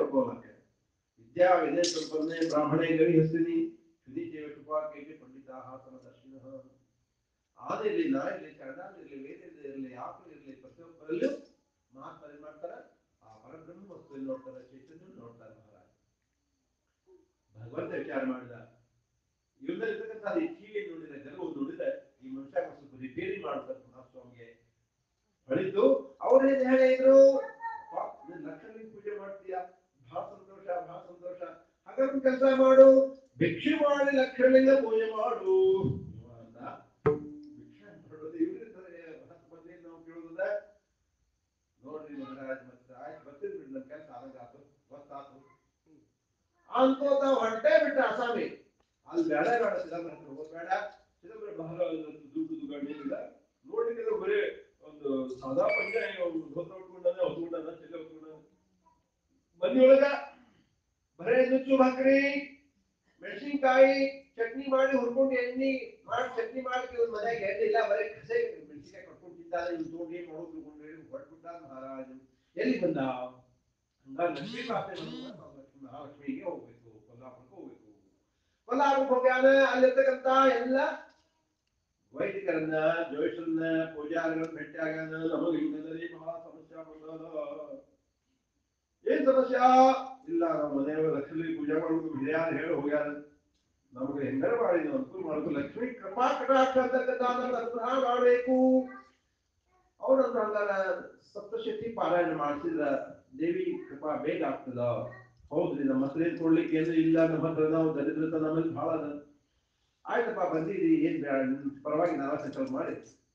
ವಿದ್ಯಾ ವಿನಯ ಸಂಪನ್ನೆ ಬ್ರಾಹ್ಮಣೆ ಗವಿ ಹಸ್ತಿನಿ ಶುದ್ಧಿ ಜೀವ ಪಂಡಿತಾಹ ಪಂಡಿತ ಸಮದರ್ಶಿನ ಆದಿರ್ಲಿ ನಾ ಇಲ್ಲಿ ಕನ್ನಡ ಇರಲಿ ವೇದ ಇರಲಿ ಆಕಳು ಇರ್ಲಿ, ಪ್ರತಿಯೊಬ್ಬರಲ್ಲೂ ಮಹಾತ್ಮ ಏನ್ ಮಾಡ್ತಾರೆ? ಆ ಪರಬ್ರಹ್ಮ ವಸ್ತು ನೋಡ್ತಾರೆ ಚೈತನ್ಯ ನೋಡ್ತಾರೆ ಮಹಾರಾಜ. ಭಗವಂತ ವಿಚಾರ ಮಾಡಿದ ಇವ್ರಲ್ಲಿರ್ತಕ್ಕಂಥ ಈ ಕೀಳಿ ನೋಡಿದ ಗರ್ವ ನೋಡಿದ್ರೆ ರಿಪೇರಿ ಮಾಡ್ತಾರೆ ಮಹಾಸ್ವಾಮಿಗೆ ಹೊಳಿತು ಅವ್ರೇನು ಹೇಳಿದ್ರು ಲಕ್ಷ್ಮಿ ಪೂಜೆ ಮಾಡ್ತೀಯಾ ಬಹಳ ಸಂತೋಷ ಬಹಳ ಸಂತೋಷ ಹಾಗಾದ್ರೆ ಕೆಲಸ ಮಾಡು, ಭಿಕ್ಷೆ ಮಾಡಿ ಲಕ್ಷಲಿಂಗ ಪೂಜೆ ಮಾಡು. ಅಂತ ಭಿಕ್ಷೆ ಮಾಡೋದು ಇವ್ರಿರ್ತಾರೆ ಹತ್ತು ನಾವು ಕೇಳೋದ ನೋಡ್ರಿ ಮಹಾರಾಜ್, ಮತ್ತೆ ಆಯ್ತು, ಬರ್ತೀನಿ ನನ್ನ ಕೆಲಸ ಆದಂಗಾತು ಗೊತ್ತಾತು. ಅಂತ ಹೊಟ್ಟೆ ಬಿಟ್ಟ ಅಸಾಮಿ ಅಲ್ಲಿ ಬೇಡ ಬೇಡ ಬೇಡ. ಚಿದಂಬರ ಬಹಳ ದುಡ್ಡು ದುಡ್ಡು ನೋಡ್ಲಿಕ್ಕೆ ಬರೇ ಒಂದು ಸಾದಾ ಒಂದು ಧೋತ್ರ ಉಟ್ಕೊಂಡಾನೆ ಹೊತ್ಕೊಂಡಾನ ಚೆಲ್ಲ ಹೊತ್ಕೊಂಡಾನ ಮನೆಯೊಳಗ ಬರೇ ನುಚ್ಚು ಹಾಕ್ರಿ ಮೆಣಸಿನ್ಕಾಯಿ ಚಟ್ನಿ ಮಾಡಿ ಹುರ್ಕೊಂಡು ಎಣ್ಣಿ ಮಾಡಿ ಚಟ್ನಿ ಮಾಡಿ ಇವ್ನ ಮನೆಗೆ ಎಣ್ಣಿಲ್ಲ ಬರೀ ಕಸೆ ಮೆಣಸಿನ್ಕಾಯಿ ಕಟ್ಕೊಂಡು ತಿಂತಾನೆ ಇವ್ನು ತೋಡಿ ಏನ್ ಮಾಡೋದು ತಿಳ್ಕೊಂಡು ಹೇಳಿ ಹೊರಟ್ಬಿಟ್ಟ ಮಹಾರಾಜ. ಎಲ್ಲಿ ಬಂದ? ಹಂಗಾಗಿ ಲಕ್ಷ್ಮೀ ಪ್ರಾರ್ಥನೆ ಮಹಾಲಕ್ಷ್ಮಿಗೆ ಹೋಗ್ಬೇಕು, ಕೊಲ್ಲಾಪುರಕ್ಕೆ ಹೋಗ್ಬೇಕು. ಕೊಲ್ಲಾಪುರಕ್ಕೆ ಹೋಗ್ಯಾನ ಅಲ್ಲಿರ್ತಕ್ಕಂತ ಎಲ್ಲ ವೈದಿಕರನ್ನ ಜ್ಯೋತಿಷನ್ನ ಪೂಜಾರಿಗಳನ್ನ ಭೇಟಿ ಆಗ್ಯಾನ ನಮಗೆ ಹಿಂಗದಲ್ಲಿ ಬಹಳ ಸಮಸ್ಯೆ ಬಂದದ ಏನ್ ಸಮಸ್ಯೆ? ಇಲ್ಲ, ನಮ್ಮ ಮನೆಯವರು ಲಕ್ಷ್ಮೀ ಪೂಜೆ ಮಾಡೋದು ಹಿರಿಯಾರು ಹೇಳಿ ಹೋಗ್ಯಾರ. ನಮಗೆ ಹೆಂಗಾರ ಮಾಡಿ, ನಾವು ಅನುಕೂಲ ಮಾಡೋದು ಲಕ್ಷ್ಮೀ ಅಂತಕ್ಕಂಥ ಅನುಗ್ರಹ ಮಾಡಬೇಕು. ಅವ್ರಂದ್ರ ಹಂಗಾರ ಸಪ್ತಶಕ್ತಿ ಪಾರಾಯಣ ಮಾಡಿಸಿದ್ರ ದೇವಿ ಕೃಪಾ ಬೇಗ ಆಗ್ತದ? ಹೌದ್ರಿ, ನಮ್ಮ ಹತ್ರ ಕೊಡ್ಲಿಕ್ಕೆ ಏನು ಇಲ್ಲ ನಮ್ಮ ಹತ್ರ ನಾವು ದರಿದ್ರತ ನಮ್ಮಲ್ಲಿ ಬಹಳ ಅದ. ಆಯ್ತಪ್ಪ, ಬಂದಿರಿ, ಏನ್ ಪರವಾಗಿ ನಾವ ಸಂಕಲ್ಪ ಮಾಡಿ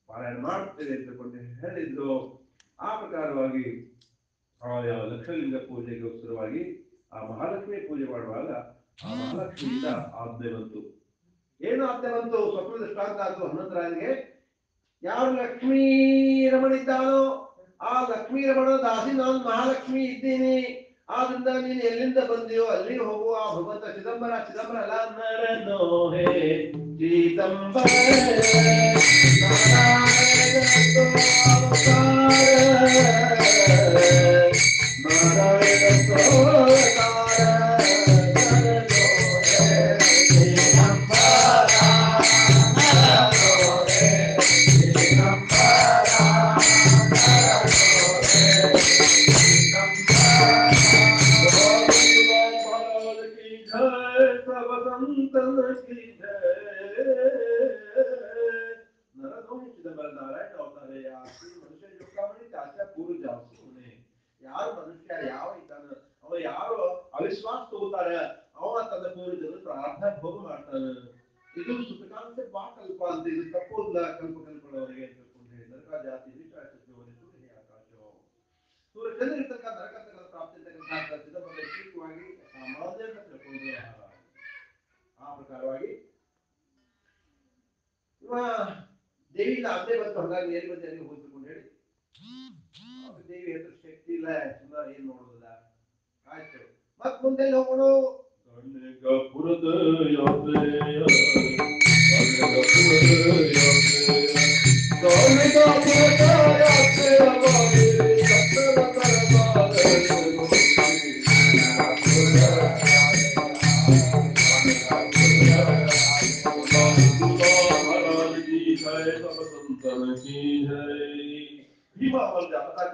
ಪಾರಾಯಣ ಮಾಡುತ್ತೇವೆ ಅಂತಕೊಂಡು ಹೇಳಿದ್ರು ಆ ಪ್ರಕಾರವಾಗಿ ಲಕ್ಷಲಿಂಗ ಪೂಜೆಗೋಸ್ಕರವಾಗಿ ಆ ಮಹಾಲಕ್ಷ್ಮಿ ಪೂಜೆ ಮಾಡುವಾಗ ಆ ಮಹಾಲಕ್ಷ್ಮಿಯಿಂದ ಆಜ್ಞೆ ಬಂತು. ಏನು ಆಜ್ಞೆ ಬಂತು? ಸ್ವಪ್ನ ದೃಷ್ಟಾಂತ ಆಯ್ತು ಹನುಮಂತರಾಯನಿಗೆ ಯಾರು ಲಕ್ಷ್ಮೀ ರಮಣಿದ್ದಾನೋ ಆ ಲಕ್ಷ್ಮೀ ರಮಣ ದಾಸಿ ನಾನು ಮಹಾಲಕ್ಷ್ಮಿ ಇದ್ದೀನಿ. ಆದ್ರಿಂದ ನೀನು ಎಲ್ಲಿಂದ ಬಂದಿಯೋ ಅಲ್ಲಿಗೆ ಹೋಗು ಆ ಭಗವಂತ ಚಿದಂಬರ ಚಿದಂಬರ ಅಲ್ಲ ನರನೋ ಹೇ ಚಿದಂಬರ ನಾರಾಯಣನೋ ಅವತಾರ. ಯಾರು ಮನುಷ್ಯ ಯಾವ ಇದ್ದಾನ ಅವ ಯಾರು ಅವಿಶ್ವಾಸ ತಗೋತಾರೆ ಅವ ತನ್ನ ಪೂರ್ವಜರು ಪ್ರಾರ್ಥನಾ ಭೋಗ ಮಾಡ್ತಾನೆ ಇದು ಸುಖಕಾಂತ ಬಾ ಕಲ್ಪ ಅಂತ ಇದು ತಪ್ಪೋದಿಲ್ಲ ಕಲ್ಪ ಕಲ್ಪನವರಿಗೆ ಅಂತ ತಿಳ್ಕೊಂಡು ಹೇಳಿದ್ರೆ ಜಾತಿ ವಿಶ್ವಾಸ ಆಕಾಶ ಸೂರ್ಯಚಂದ್ರ ಇರ್ತಕ್ಕಂಥ ನರಕಗಳ ಪ್ರಾಪ್ತಿ ಅಂತ ತಿಳ್ಕೊಂಡು ಆ ಪ್ರಕಾರವಾಗಿ ಇವ ದೇವಿಯಿಂದ ಅದೇ ಬಂತು ಹಾಗಾಗಿ ಎಲ್ಲಿ ಬಂದು ಎಲ್ಲಿ ಹೋಗ್ತಿಕೊಂಡು ಹೇಳಿ. ದೇವಿ ಹತ್ರ ಶಕ್ತಿ ಇಲ್ಲ ಸುಮ್ಮನೆ ಏನ್ ನೋಡೋದಿಲ್ಲ ಆಯ್ತು. ಮತ್ ಮುಂದೆ ಹೋಗೋಣ.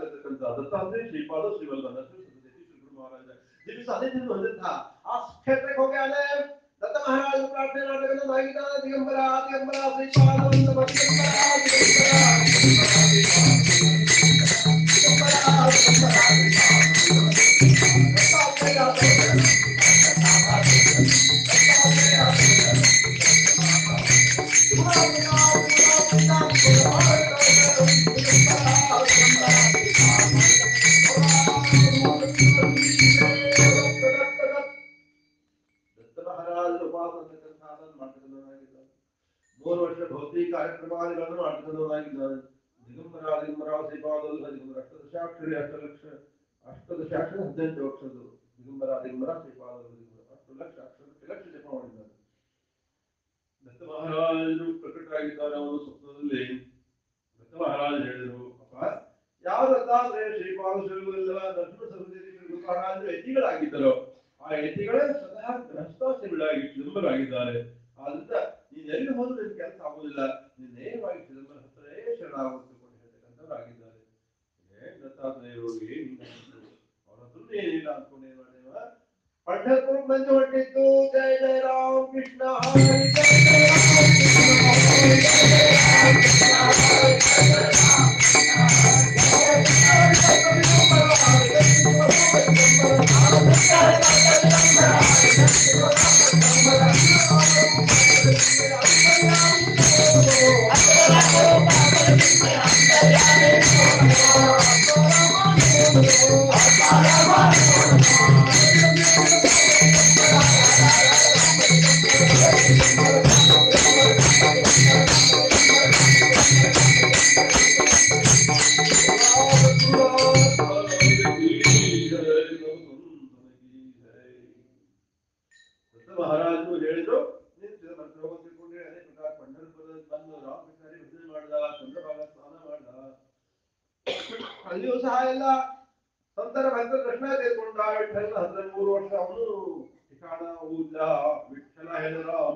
ದತ್ತಾತ್ರೇಯ ಶ್ರೀಪಾದ ಶ್ರೀವಲ್ಲಭ ಶ್ರೀ ಸರಸ್ವತಿ ಶ್ರೀ ಗುರು ಮಹಾರಾಜ ದಿವ್ಯ ಸಾನ್ನಿಧ್ಯವನ್ನು ಹೊಂದಿದ್ದ ಆ ಕ್ಷೇತ್ರಕ್ಕೆ ಹೋಗ್ಯಾನೆ ದತ್ತ ಮಹಾರಾಜ ಪ್ರಾರ್ಥನೆ ಮಾಡಬೇಕಂತ ನಾಗಿದ್ದಾನೆ ದಿಗಂಬರ ದಿಗಂಬರ ಶ್ರೀಪಾದ ವಲ್ಲಭ ದಿಗಂಬರ ದಿಗಂಬರ ದತ್ತ ಮೂರು ವರ್ಷ ಭೌತಿಕ ಕಾರ್ಯಕ್ರಮಾದಿಗಳನ್ನು ಮಾಡ್ತಕ್ಕಂಥವನಾಗಿದ್ದಾನೆ ದಿಗಂಬರ ದಿಗಂಬರ ಶ್ರೀಪಾದಲ್ ದಿಗಂಬರ ಅಷ್ಟದಶಾಕ್ಷರಿ, ಅಷ್ಟಲಕ್ಷ, ಅಷ್ಟದಶಾಕ್ಷರ ಹದಿನೆಂಟು ಅಕ್ಷರಗಳು ದಿಗಂಬರ ದಿಗಂಬರ ಶ್ರೀಪಾದಲ್ ದಿಗಂಬರ. ಅಷ್ಟು ಲಕ್ಷ ಅಕ್ಷರ ಲಕ್ಷ ಜಪ ಮಾಡಿದ್ದಾರೆ. ದತ್ತ ಮಹಾರಾಜರು ಪ್ರಕಟರಾಗಿದ್ದಾರೆ ಅವನು ಸ್ವಪ್ನದಲ್ಲಿ. ದತ್ತ ಮಹಾರಾಜರು ಹೇಳಿದರು, ಅಪ್ಪ, ಯಾವ ದತ್ತಾತ್ರೇಯ ಶ್ರೀಪಾದ ಶ್ರೀಗುಲ್ಲ ದರ್ಶನ ಸರಸ್ವತಿ ಮಹಾರಾಜರು ಯತಿಗಳಾಗಿದ್ದರೋ. ಆ ಯತಿಗಳೇ ಸದಾ ಗೃಹಸ್ಥಾಶ್ರಮಿಗಳಾಗಿ ಚಿದಂಬರಾಗಿದ್ದಾರೆ ಆದ್ರಿಂದ ನೀನ್ ಎಲ್ಲಿ ಹೋದ್ರು ನಿನ್ ಕೆಲಸ ಆಗುದಿಲ್ಲ ನೀನ್ ನೇರವಾಗಿ ಚಿದಂಬರ ಹತ್ರೇ ಶರಣಾಗುತ್ತಿಕೊಂಡು ಹೇಳ್ತಕ್ಕಂಥವ್ರಾಗಿದ್ದಾರೆ ಏನ್ ದತ್ತಾತ್ರೇಯರು ಏನ್ ಹಿಂಗಾಗಿತ್ತು ಅವ್ರ ಹತ್ರ ಏನಿಲ್ಲ ಅನ್ಕೊಂಡು ಏನ್ ಮಾಡಿದೇವ ಪಂಢರಪುರ ಬಂದು ಹೊಟ್ಟಿತ್ತು ಜಯ ಜಯ ರಾಮ್ ಕೃಷ್ಣ ಹರಿ ಜಯ ಭಜನೆ ಮಾಡ್ದ ಚಂದ್ರಭಾಗ ಸ್ನಾನ ಮಾಡ್ದ ಅಲ್ಲಿಯೂ ಸಹ ಎಲ್ಲ ಸಂತರ ಭಕ್ತ ಕೃಷ್ಣ ತೆಗೆದುಕೊಂಡ ವಿಠಲ ಹದಿಮೂರು ವರ್ಷ ಅವನು ಠಿಕಾಣ ಊದ್ಲ ವಿಠಲ ಹೆಣ ರಾಮ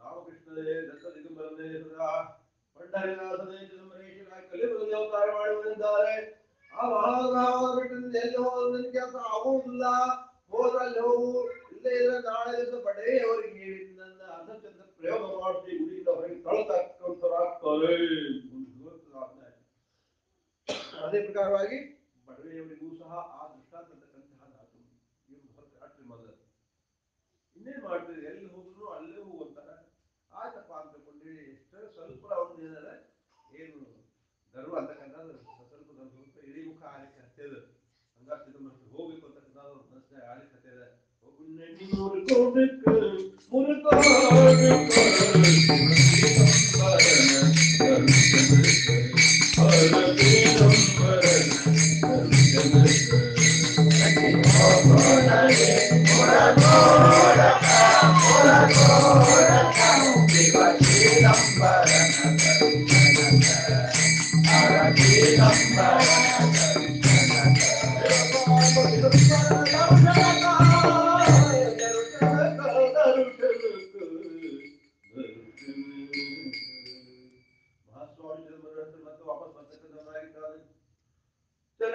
ರಾಮಕೃಷ್ಣನೇ ದತ್ತ ದಿಗಂಬರನೇ ಸದಾ ಪಂಡರಿನಾಥನೇ ಚಿದಂಬರೇಶ್ವರ ಕಲಿಯುಗದಲ್ಲಿ ಅವತಾರ ಬಿಟ್ಟಿಂದ ಎಲ್ಲಿ ಹೋದ್ರು ನಿನ್ ಕೆಲಸ ಆಗುವುದಿಲ್ಲ ಇಲ್ಲೇ ಇಲ್ಲ ನಾಳೆ ದಿವಸ ನನ್ನ ಅರ್ಧಚಂದ್ರ ಪ್ರಯೋಗ ಮಾಡಿಸಿ ಗುಡಿಯಿಂದ ಹೊರಗೆ ಅದೇ ಪ್ರಕಾರವಾಗಿ ಬಡವೆಯವರಿಗೂ ಸಹ ಆ ದೃಷ್ಟಾಂತಕ್ಕಂತಹ ಧಾತು ಇವ್ರು ಇನ್ನೇನ್ ಮಾಡ್ತೀರಿ ಎಲ್ಲಿ ಹೋದ್ರು ಅಲ್ಲೇ ಹೋಗುವಂತಾರೆ ಆಯ್ತಪ್ಪ ಕೊಟ್ಟಿ ಎಷ್ಟೇ ಸ್ವಲ್ಪ ಅವನು ಏನಾರ ಏನು ಗರ್ವ ಅಂತಕ್ಕಂಥದ್ದು ಸ್ವಲ್ಪ ಸ್ವಲ್ಪ ಸ್ವಲ್ಪ ಇಡೀ ಮುಖ ಆಲಿಕ್ಕೆ ಹತ್ತಿದ ಹಂಗಾಗಿ ಚಿದಂಬರಕ್ಕೆ ಹೋಗ್ಬೇಕು ಅಂತಕ್ಕಂಥದ್ದು ಅವ್ರ ಮನಸ್ಸಿನಾಗ ಆಲಿಕ್ಕೆ ಹತ್ತಿದ ಒಬ್ಬನೇ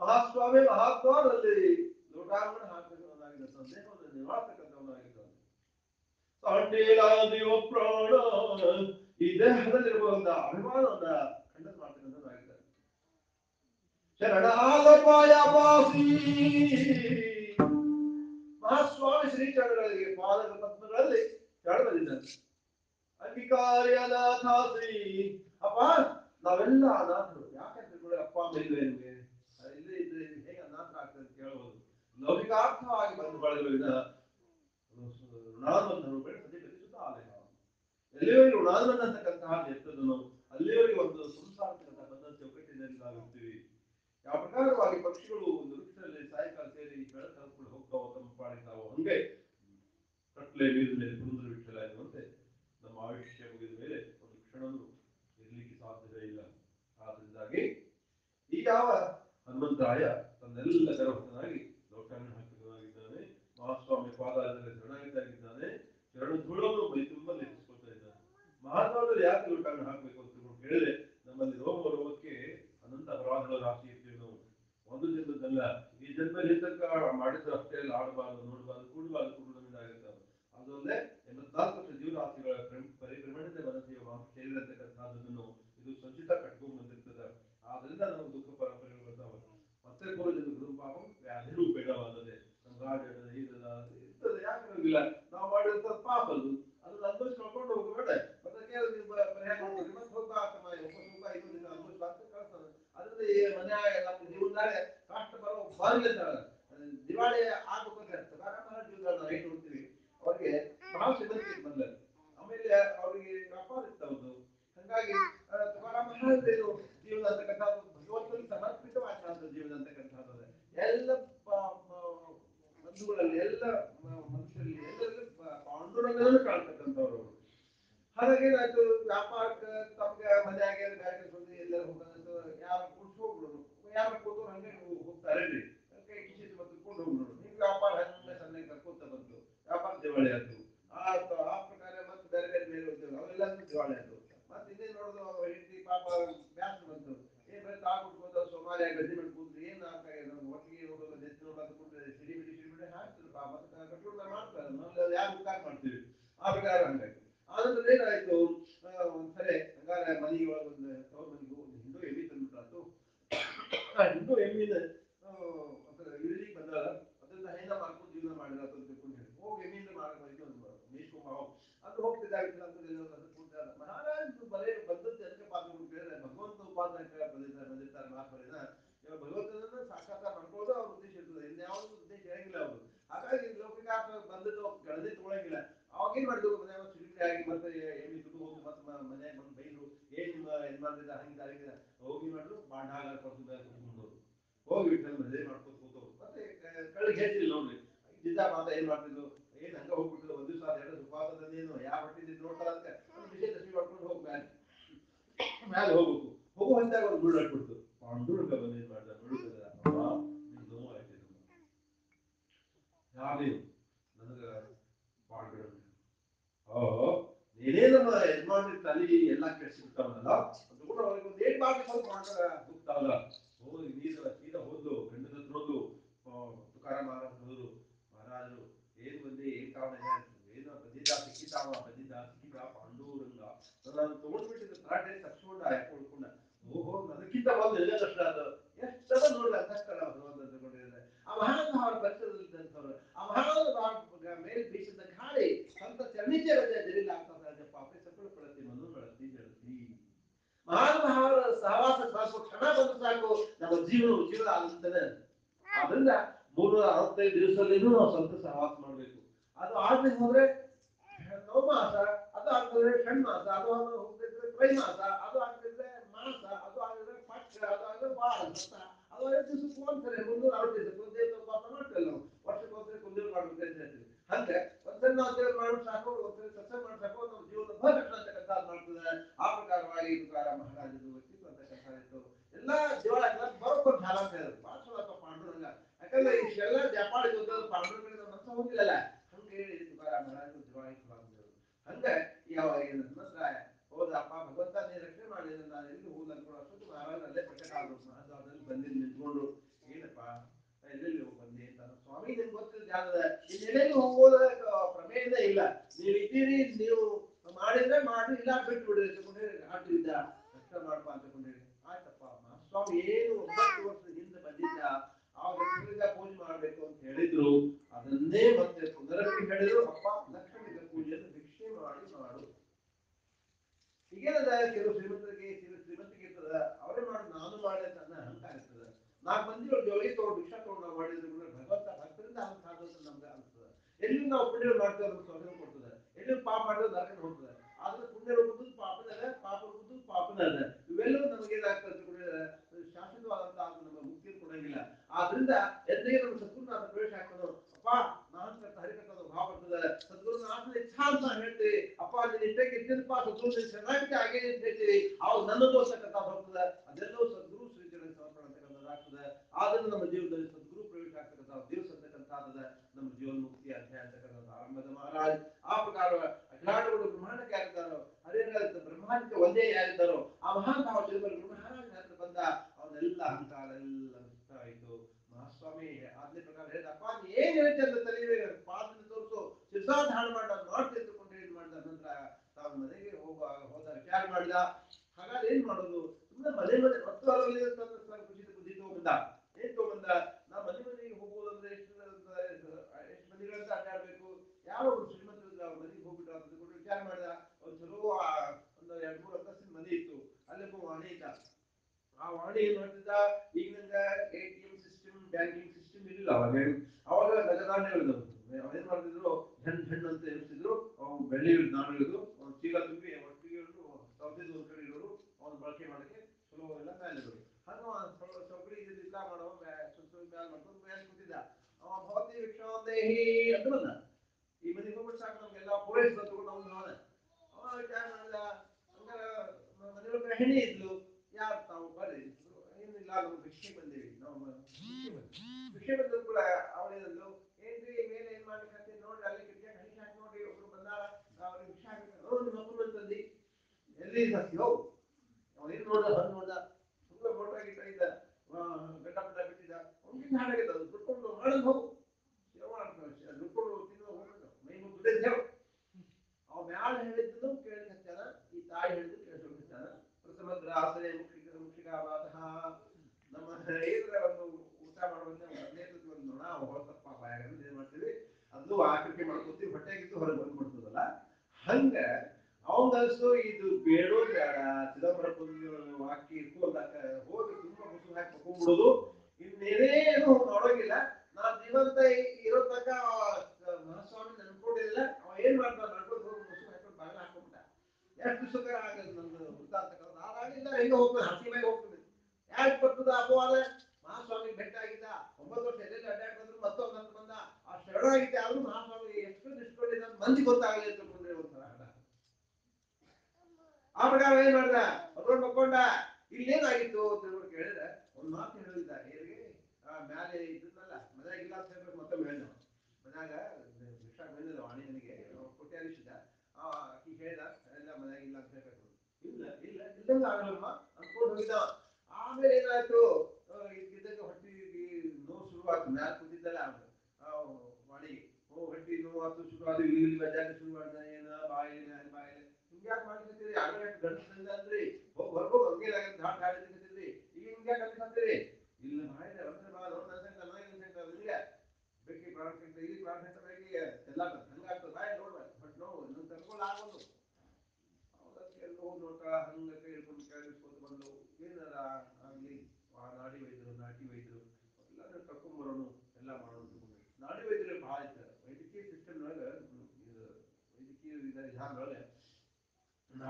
महास्वामी महाद्वार लोटामण हाथ में ಸಾಟಿಲಾದಿಯೋ ಪ್ರಾಣ. ಈ ದೇಹದಲ್ಲಿರುವಂತಹ ಅಭಿಮಾನವನ್ನ ಖಂಡನ ಮಾಡ್ತಿರೋದಾಗಿದ್ದಾರೆ ಶರಣಾಲಪಾಯ ವಾಸಿ. ಮಹಾಸ್ವಾಮಿ ಶ್ರೀಚರಣಗಳಿಗೆ ಪಾದಕ ಪದ್ಮಗಳಲ್ಲಿ ಶರಣ ಬಂದಿದ್ದಾರೆ ಅಂಗಿಕಾರ್ಯನಾಥಾಸಿ ಅಪ್ಪ, ನಾವೆಲ್ಲ ಅನಾಥರು. ಯಾಕಂದ್ರೆ ನೋಡಿ ಅಪ್ಪ, ಅಮ್ಮ ಇಲ್ಲ ನಿಮಗೆ? ಇಲ್ಲದೆ ಇದ್ರೆ ಹೇಗೆ ಅನಾಥರಾಗ್ತದೆ ಕೇಳಬಹುದು ಲೌಕಿಕಾರ್ಥವಾಗಿ ಬಂದು ಬಳಗಳಿದ ಋಣಾತ್ಮಕವನ್ನು ಬೆಳೆಸಲಿಕ್ಕೆ ಆಲಯ ಎಲ್ಲಿಯವರೆಗೆ ಋಣಾತ್ಮಕ ಅಂತಕ್ಕಂತಹ ಎತ್ತದನ್ನು ಅಲ್ಲಿಯವರೆಗೆ ಒಂದು ಸಂಸಾರತಕ್ಕಂತಹ ಪದ್ಧತಿಯು ಕಟ್ಟಿದಂತಾಗುತ್ತೀವಿ ಯಾವ ಪ್ರಕಾರವಾಗಿ ಪಕ್ಷಿಗಳು ಒಂದು ವೃಕ್ಷದಲ್ಲಿ ಸಾಯಂಕಾಲ ಸೇರಿ ಬೆಳೆ ಕಲ್ಕೊಂಡು ಹೋಗ್ತಾವ, ತಮ್ಮ ಪಾಡಿ ಹಂಗೆ ಕಟ್ಲೆ ನೀರಿನ ಮೇಲೆ ಪುಂದ್ರ ವಿಠಲ ಎನ್ನುವಂತೆ ನಮ್ಮ ಆಯುಷ್ಯ ಮುಗಿದ ಮೇಲೆ ಒಂದು ಕ್ಷಣವೂ ಇರಲಿಕ್ಕೆ ಸಾಧ್ಯವೇ ಇಲ್ಲ. ಆದ್ದರಿಂದಾಗಿ ಈ ಯಾವ ಹನುಮಂತರಾಯ ತನ್ನೆಲ್ಲ ಗರ್ಭನಾಗಿ ಲೋಕಾರಣ ಹಾಕಿದ್ದಾಗಿದ್ದಾನೆ ಮಹಾಸ್ವಾಮಿ ಪಾದಾಲದಲ್ಲಿ ಶರಣಾಗಿದ್ದಾಗಿದ್ದಾನೆ ಇದ್ದಾರೆ ಎರಡು ಧೂಳನ್ನು ಮೈ ತುಂಬಾ ಲೆಕ್ಕಿಸ್ಕೊಳ್ತಾ ಇದ್ದಾರೆ. ಮಹಾತ್ಮಾದರು ಯಾಕೆ ಇವ್ರು ಹಾಕ್ಬೇಕು ಅಂತ ಹೇಳಿದ್ರೆ ನಮ್ಮಲ್ಲಿ ರೋಗ ರೋಗಕ್ಕೆ ಅನಂತ ಅಪರಾಧಗಳ ರಾಶಿ ಇರ್ತೀವಿ ನಾವು ಒಂದು ಜನ್ಮದಲ್ಲ. ಈ ಜನ್ಮದಲ್ಲಿ ತನಕ ಮಾಡಿದ ರಸ್ತೆಯಲ್ಲಿ ಆಡಬಾರದು, ನೋಡಬಾರದು, ಕೂಡಬಾರದು ಕೂಡುವುದರಿಂದ ಆಗುತ್ತೆ ಅದೊಂದೇ ಎಂಬತ್ನಾಲ್ಕು ಲಕ್ಷ ಜೀವರಾಶಿಗಳ ಪರಿಭ್ರಮಣದ ಮನಸ್ಸಿಗೆ ಸೇರಿರತಕ್ಕಂಥದ್ದನ್ನು ಇದು ಸಂಚಿತ ಕಟ್ಕೊಂಡು ಬಂದಿರ್ತದೆ. ಆದ್ರಿಂದ ನಾವು ದುಃಖ ಪರಂಪರೆಗಳು ಬರ್ತಾವೆ ಮತ್ತೆ ಕೋರಿದ ಗುರುಪಾಪ ವ್ಯಾಧಿರೂ ಬೇಡವಾದದೆ ನಮ್ಮ ರಾಜ ಯಾಕೆ ಹೋಗಿಲ್ಲ ನಾವು ಮಾಡಿದಂತ ಪಾಪ ಅದು ಅದನ್ನ ಅನ್ಭವಿಸ್ಕೊಂಡು ಹೋಗಬೇಡ ಹೋಗ್ಬೇಡ ಮತ್ತೆ ಹೋಗ್ತಾ ಐದು ದಿನ ಅಂತ ಕಳಿಸ್ತಾರೆ. ಅದರಿಂದ ಈ ಮನೆ ಕಷ್ಟ ಬರೋ ಬರಲಿ ಅಂತ ದಿವಾಳಿ ಆಗ್ಬೇಕಂತ ಸಕಾರಾತ್ಮಕ ಜೀವನದಾಗ ನಾವು ನೋಡ್ತೀವಿ? ಅವ್ರಿಗೆ ಬಂದ ಆಮೇಲೆ ಅವ್ರಿಗೆ ವ್ಯಾಪಾರ ಇತ್ತವದ್ದು ಹಂಗಾಗಿ ತುಕಾರಾಮ ಜೀವನ ಅಂತಕ್ಕಂಥ ಭಗವಂತನಿಗೆ ಸಮರ್ಪಿತವಾದಂತಹ ಜೀವನ ಅಂತಕ್ಕಂಥ ಅದೆಲ್ಲವೂ ಸದ್ಗುರು ಶ್ರೀಜನ ಸಮರ್ಪಣೆ ಅಂತಕ್ಕಂಥದ್ದಾಗ್ತದೆ ಆದ್ರೆ ನಮ್ಮ ಜೀವನದಲ್ಲಿ ಸದ್ಗುರು ಪ್ರವೇಶ ಆಗ್ತಕ್ಕಂಥ ದೇವ್ಸ್ ಅಂತಕ್ಕಂಥದ್ದು ನಮ್ಮ ಜೀವನ ಮುಕ್ತಿ ಅಧ್ಯಾಯ ಅಂತಕ್ಕಂಥ ಆರಂಭದ ಮಹಾರಾಜ್. ಆ ಪ್ರಕಾರ ಅಖಿಲಾಂಡಗಳು ಬ್ರಹ್ಮಾಂಡಕ್ಕೆ ಯಾರಿದ್ದಾರೋ ಹರಿಹರ ಬ್ರಹ್ಮಾಂಡಕ್ಕೆ ಒಂದೇ ಯಾರಿದ್ದಾರೋ, ಆ ಮಹಾಂತಾವ ಶಿಲ್ಪರು ಬ್ರಹ್ಮಾಂಡ ಹತ್ರ ಬಂದ ಅವನ್ನೆಲ್ಲ ಹಂತಾಲೆಲ್ಲ ಮುಕ್ತ ಆಯಿತು. ಮಹಾಸ್ವಾಮಿ ಆದ್ನೇ ಪ್ರಕಾರ ಹೇಳಿದ, ಅಪ್ಪ ಏನ್ ಹೇಳ್ತಿ ಅಂತ ತಲೆ ಪಾದನ ತೋರಿಸು. ಶಿರ್ಸಾಧಾರಣ ಮಾಡ ಮಾಡ್ತಿದ್ದುಕೊಂಡು ಏನು ಮಾಡಿದ ನಂತರ ತಾವು ಮನೆಗೆ ಹೋಗುವಾಗ ಹೋದ ವಿಚಾರ ಮಾಡಿದ? aqui roda, roda, como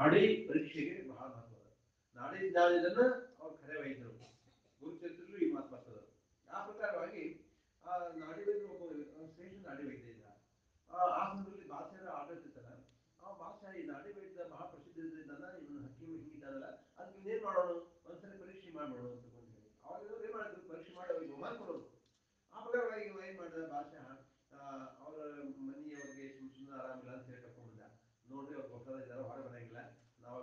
ನಾಡಿ ಪರೀಕ್ಷೆಗೆ ಬಹಳ ಮಹತ್ವದ ನಾಡಿ ಇದನ್ನು ಅವ್ರು ಕರೆ ವೈದ್ಯರು ಗುರುಚರಿತ್ರಲ್ಲೂ ಈ ಮಾತು ಬರ್ತದೆ ಆ ಪ್ರಕಾರವಾಗಿ, ಆ ನಾಡಿ ವೈದ್ಯರು ಒಬ್ಬ ಶ್ರೇಷ್ಠ ನಾಡಿ ವೈದ್ಯ ಇದ್ದ. ಆ ಸಂದರ್ಭದಲ್ಲಿ ಬಾದಶಾಹ ಆಡಳಿತ ಆ ಬಾದಶಾಹ ಈ ನಾಡಿ ವೈದ್ಯ ಮಹಾಪ್ರಸಿದ್ಧ ಇದ್ದಾನ ಇವನು ಹಕ್ಕಿ ಹಿಂಗಿದ್ದಾನಲ್ಲ ಅದಕ್ಕೆ ಇನ್ನೇನು ಮಾಡೋಣ